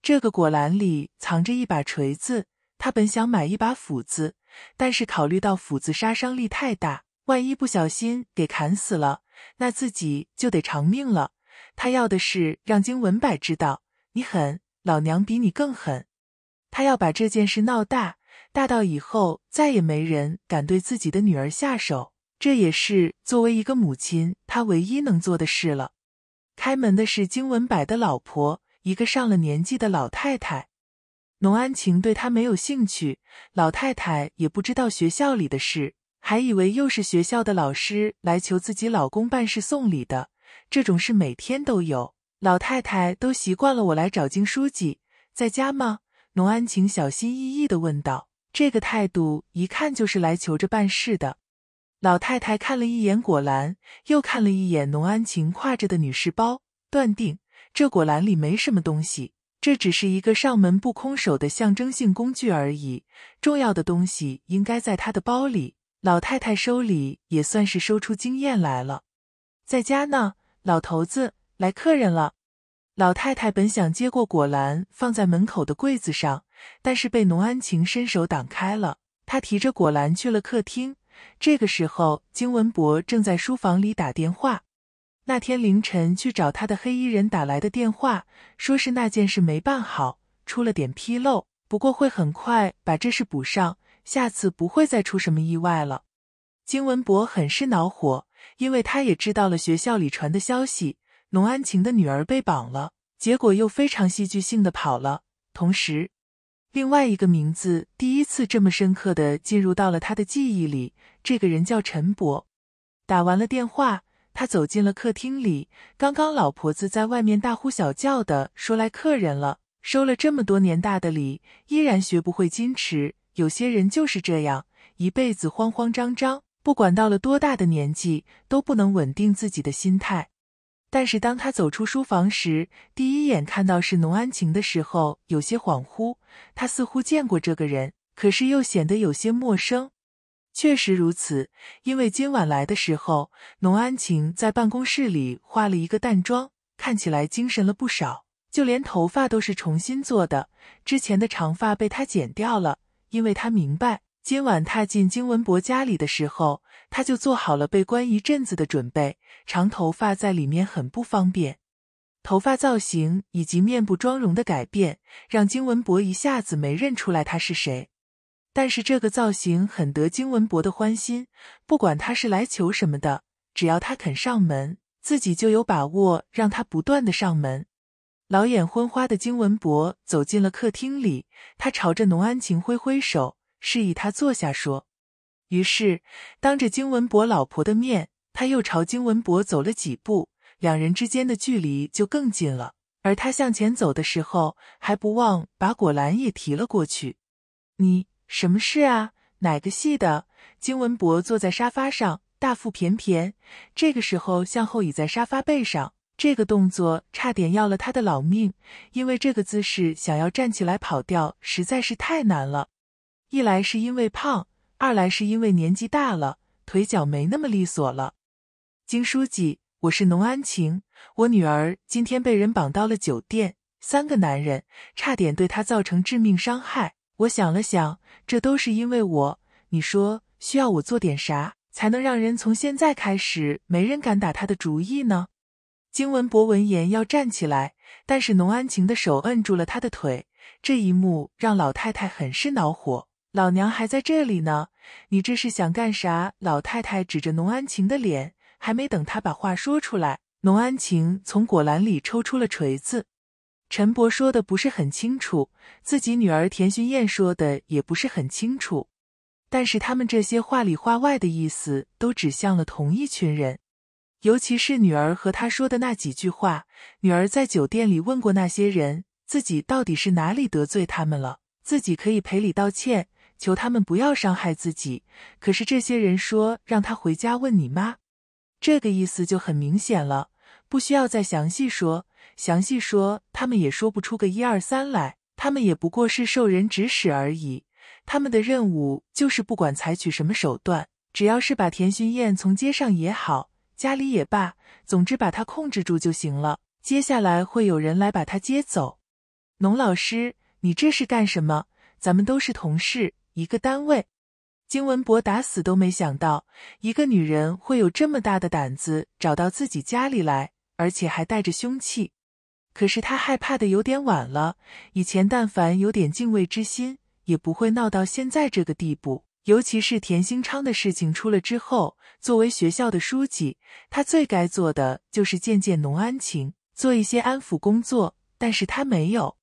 这个果篮里藏着一把锤子，他本想买一把斧子，但是考虑到斧子杀伤力太大，万一不小心给砍死了，那自己就得偿命了。他要的是让金文柏知道你狠，老娘比你更狠。他要把这件事闹大，大到以后再也没人敢对自己的女儿下手。这也是作为一个母亲，她唯一能做的事了。开门的是金文柏的老婆，一个上了年纪的老太太。农安晴对她没有兴趣，老太太也不知道学校里的事，还以为又是学校的老师来求自己老公办事送礼的。这种事每天都有，老太太都习惯了。我来找金书记，在家吗？农安晴小心翼翼的问道，这个态度一看就是来求着办事的。老太太看了一眼果篮，又看了一眼农安晴挎着的女士包，断定这果篮里没什么东西，这只是一个上门不空手的象征性工具而已。重要的东西应该在她的包里。老太太收礼也算是收出经验来了。在家呢，老头子来客人了。老太太本想接过果篮放在门口的柜子上，但是被农安晴伸手挡开了。她提着果篮去了客厅。这个时候，金文博正在书房里打电话。那天凌晨去找他的黑衣人打来的电话，说是那件事没办好，出了点纰漏，不过会很快把这事补上，下次不会再出什么意外了。金文博很是恼火，因为他也知道了学校里传的消息，农安晴的女儿被绑了，结果又非常戏剧性的跑了，同时。另外一个名字第一次这么深刻的进入到了他的记忆里，这个人叫陈博。打完了电话，他走进了客厅里。刚刚老婆子在外面大呼小叫的说来客人了，收了这么多年大的礼，依然学不会矜持。有些人就是这样，一辈子慌慌张张，不管到了多大的年纪，都不能稳定自己的心态。但是当他走出书房时，第一眼看到是农安晴的时候，有些恍惚。他似乎见过这个人，可是又显得有些陌生。确实如此，因为今晚来的时候，农安晴在办公室里化了一个淡妆，看起来精神了不少，就连头发都是重新做的。之前的长发被他剪掉了，因为他明白。今晚踏进金文博家里的时候，他就做好了被关一阵子的准备。长头发在里面很不方便，头发造型以及面部妆容的改变，让金文博一下子没认出来他是谁。但是这个造型很得金文博的欢心，不管他是来求什么的，只要他肯上门，自己就有把握让他不断的上门。老眼昏花的金文博走进了客厅里，他朝着农安晴挥挥手。示意他坐下说，于是当着金文博老婆的面，他又朝金文博走了几步，两人之间的距离就更近了。而他向前走的时候，还不忘把果篮也提了过去。你什么事啊？哪个系的？金文博坐在沙发上，大腹便便，这个时候向后倚在沙发背上，这个动作差点要了他的老命，因为这个姿势想要站起来跑掉实在是太难了。一来是因为胖，二来是因为年纪大了，腿脚没那么利索了。金书记，我是农安晴，我女儿今天被人绑到了酒店，三个男人差点对她造成致命伤害。我想了想，这都是因为我。你说需要我做点啥，才能让人从现在开始没人敢打他的主意呢？金文博闻言要站起来，但是农安晴的手摁住了他的腿。这一幕让老太太很是恼火。老娘还在这里呢，你这是想干啥？老太太指着农安晴的脸，还没等他把话说出来，农安晴从果篮里抽出了锤子。陈伯说的不是很清楚，自己女儿田薰燕说的也不是很清楚，但是他们这些话里话外的意思都指向了同一群人，尤其是女儿和他说的那几句话。女儿在酒店里问过那些人，自己到底是哪里得罪他们了，自己可以赔礼道歉，求他们不要伤害自己。可是这些人说让他回家问你妈，这个意思就很明显了，不需要再详细说。详细说，他们也说不出个一二三来。他们也不过是受人指使而已。他们的任务就是不管采取什么手段，只要是把田薰燕从街上也好，家里也罢，总之把她控制住就行了。接下来会有人来把她接走。农老师，你这是干什么？咱们都是同事，一个单位。金文博打死都没想到，一个女人会有这么大的胆子找到自己家里来，而且还带着凶器。可是他害怕的有点晚了。以前但凡有点敬畏之心，也不会闹到现在这个地步。尤其是田兴昌的事情出了之后，作为学校的书记，他最该做的就是见见农安晴，做一些安抚工作。但是他没有，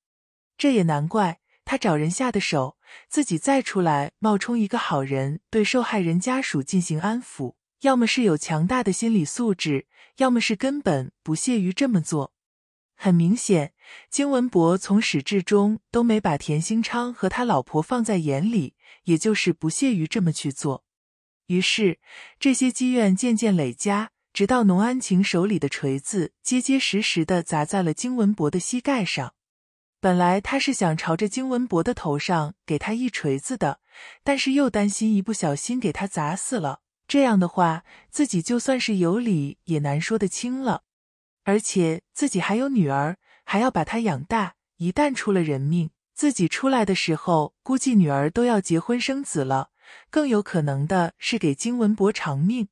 这也难怪。他找人下的手，自己再出来冒充一个好人，对受害人家属进行安抚，要么是有强大的心理素质，要么是根本不屑于这么做。很明显，金文博从始至终都没把田兴昌和他老婆放在眼里，也就是不屑于这么去做。于是，这些积怨渐渐累加，直到农安晴手里的锤子结结实实的砸在了金文博的膝盖上。本来他是想朝着金文博的头上给他一锤子的，但是又担心一不小心给他砸死了，这样的话自己就算是有理也难说得清了。而且自己还有女儿，还要把她养大。一旦出了人命，自己出来的时候，估计女儿都要结婚生子了。更有可能的是给金文博偿命。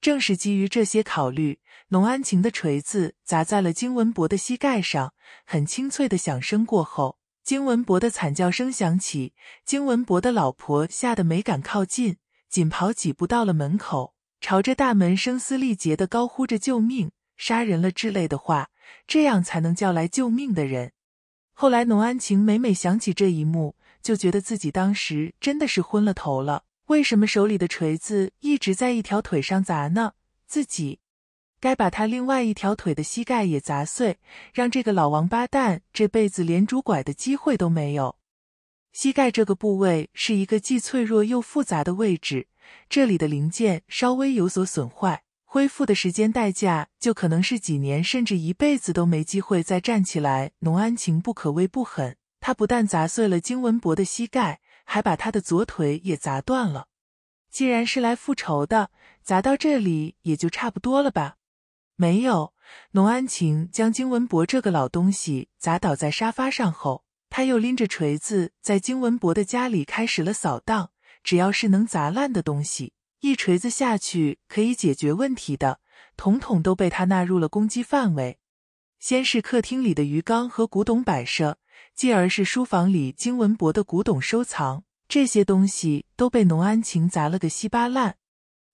正是基于这些考虑，农安晴的锤子砸在了金文博的膝盖上，很清脆的响声过后，金文博的惨叫声响起。金文博的老婆吓得没敢靠近，紧跑几步到了门口，朝着大门声嘶力竭的高呼着救命。杀人了之类的话，这样才能叫来救命的人。后来，农安晴每每想起这一幕，就觉得自己当时真的是昏了头了。为什么手里的锤子一直在一条腿上砸呢？自己该把他另外一条腿的膝盖也砸碎，让这个老王八蛋这辈子连拄拐的机会都没有。膝盖这个部位是一个既脆弱又复杂的位置，这里的零件稍微有所损坏。恢复的时间代价就可能是几年，甚至一辈子都没机会再站起来。农安晴不可谓不狠，他不但砸碎了金文博的膝盖，还把他的左腿也砸断了。既然是来复仇的，砸到这里也就差不多了吧？没有，农安晴将金文博这个老东西砸倒在沙发上后，他又拎着锤子在金文博的家里开始了扫荡，只要是能砸烂的东西。一锤子下去可以解决问题的，统统都被他纳入了攻击范围。先是客厅里的鱼缸和古董摆设，继而是书房里金文博的古董收藏，这些东西都被农安晴砸了个稀巴烂。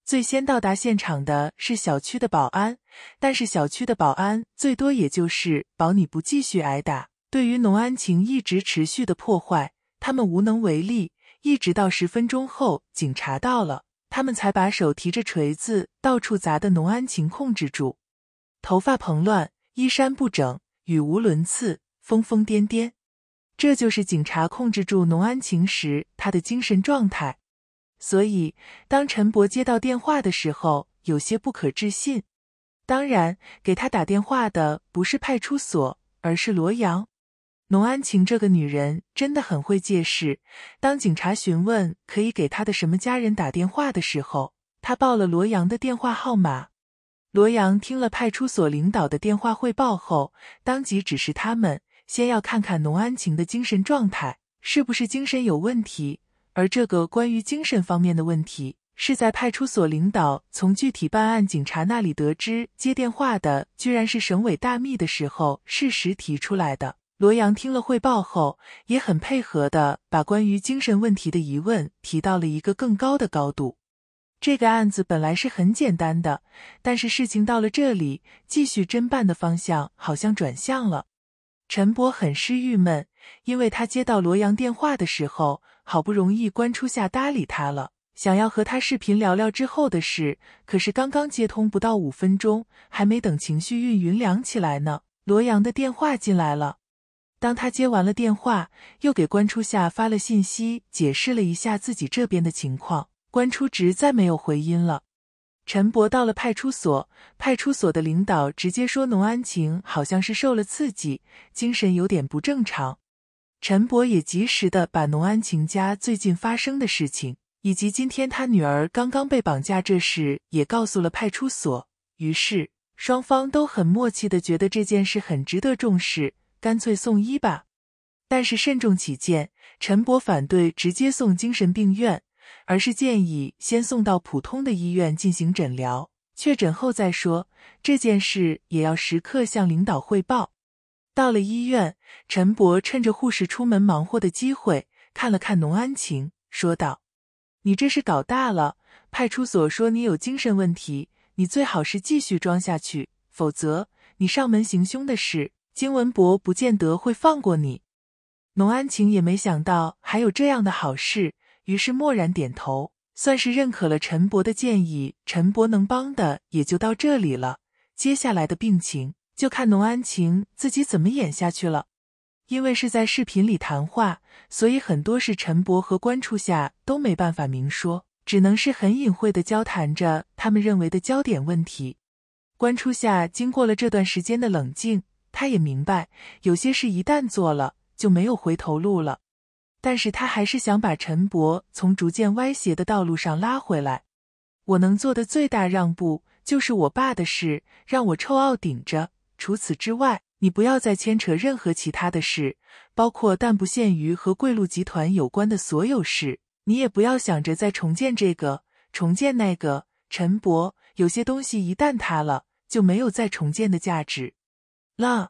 最先到达现场的是小区的保安，但是小区的保安最多也就是保你不继续挨打。对于农安晴一直持续的破坏，他们无能为力。一直到十分钟后，警察到了。他们才把手提着锤子到处砸的农安晴控制住，头发蓬乱，衣衫不整，语无伦次，疯疯癫癫。这就是警察控制住农安晴时他的精神状态。所以，当陈伯接到电话的时候，有些不可置信。当然，给他打电话的不是派出所，而是罗阳。农安晴这个女人真的很会借势。当警察询问可以给她的什么家人打电话的时候，她报了罗阳的电话号码。罗阳听了派出所领导的电话汇报后，当即指示他们先要看看农安晴的精神状态是不是精神有问题。而这个关于精神方面的问题，是在派出所领导从具体办案警察那里得知接电话的居然是省委大秘的时候，适时提出来的。罗阳听了汇报后，也很配合的把关于精神问题的疑问提到了一个更高的高度。这个案子本来是很简单的，但是事情到了这里，继续侦办的方向好像转向了。陈博很是郁闷，因为他接到罗阳电话的时候。好不容易关初夏搭理他了，想要和他视频聊聊之后的事，可是刚刚接通不到五分钟，还没等情绪运匀凉起来呢，罗阳的电话进来了。当他接完了电话，又给关初夏发了信息，解释了一下自己这边的情况，关初直再没有回音了。陈博到了派出所，派出所的领导直接说，农安晴好像是受了刺激，精神有点不正常。陈博也及时的把农安晴家最近发生的事情，以及今天他女儿刚刚被绑架这事也告诉了派出所。于是双方都很默契的觉得这件事很值得重视，干脆送医吧。但是慎重起见，陈博反对直接送精神病院，而是建议先送到普通的医院进行诊疗，确诊后再说。这件事也要时刻向领导汇报。到了医院，陈博趁着护士出门忙活的机会，看了看农安晴，说道：“你这是搞大了。派出所说你有精神问题，你最好是继续装下去，否则你上门行凶的事，金文博不见得会放过你。”农安晴也没想到还有这样的好事，于是默然点头，算是认可了陈博的建议。陈博能帮的也就到这里了，接下来的病情。就看农安晴自己怎么演下去了。因为是在视频里谈话，所以很多是陈博和关初夏都没办法明说，只能是很隐晦的交谈着他们认为的焦点问题。关初夏经过了这段时间的冷静，他也明白有些事一旦做了就没有回头路了，但是他还是想把陈博从逐渐歪斜的道路上拉回来。我能做的最大让步就是我爸的事，让我臭奥顶着。除此之外，你不要再牵扯任何其他的事，包括但不限于和贵路集团有关的所有事。你也不要想着再重建这个、重建那个。陈博，有些东西一旦塌了，就没有再重建的价值那。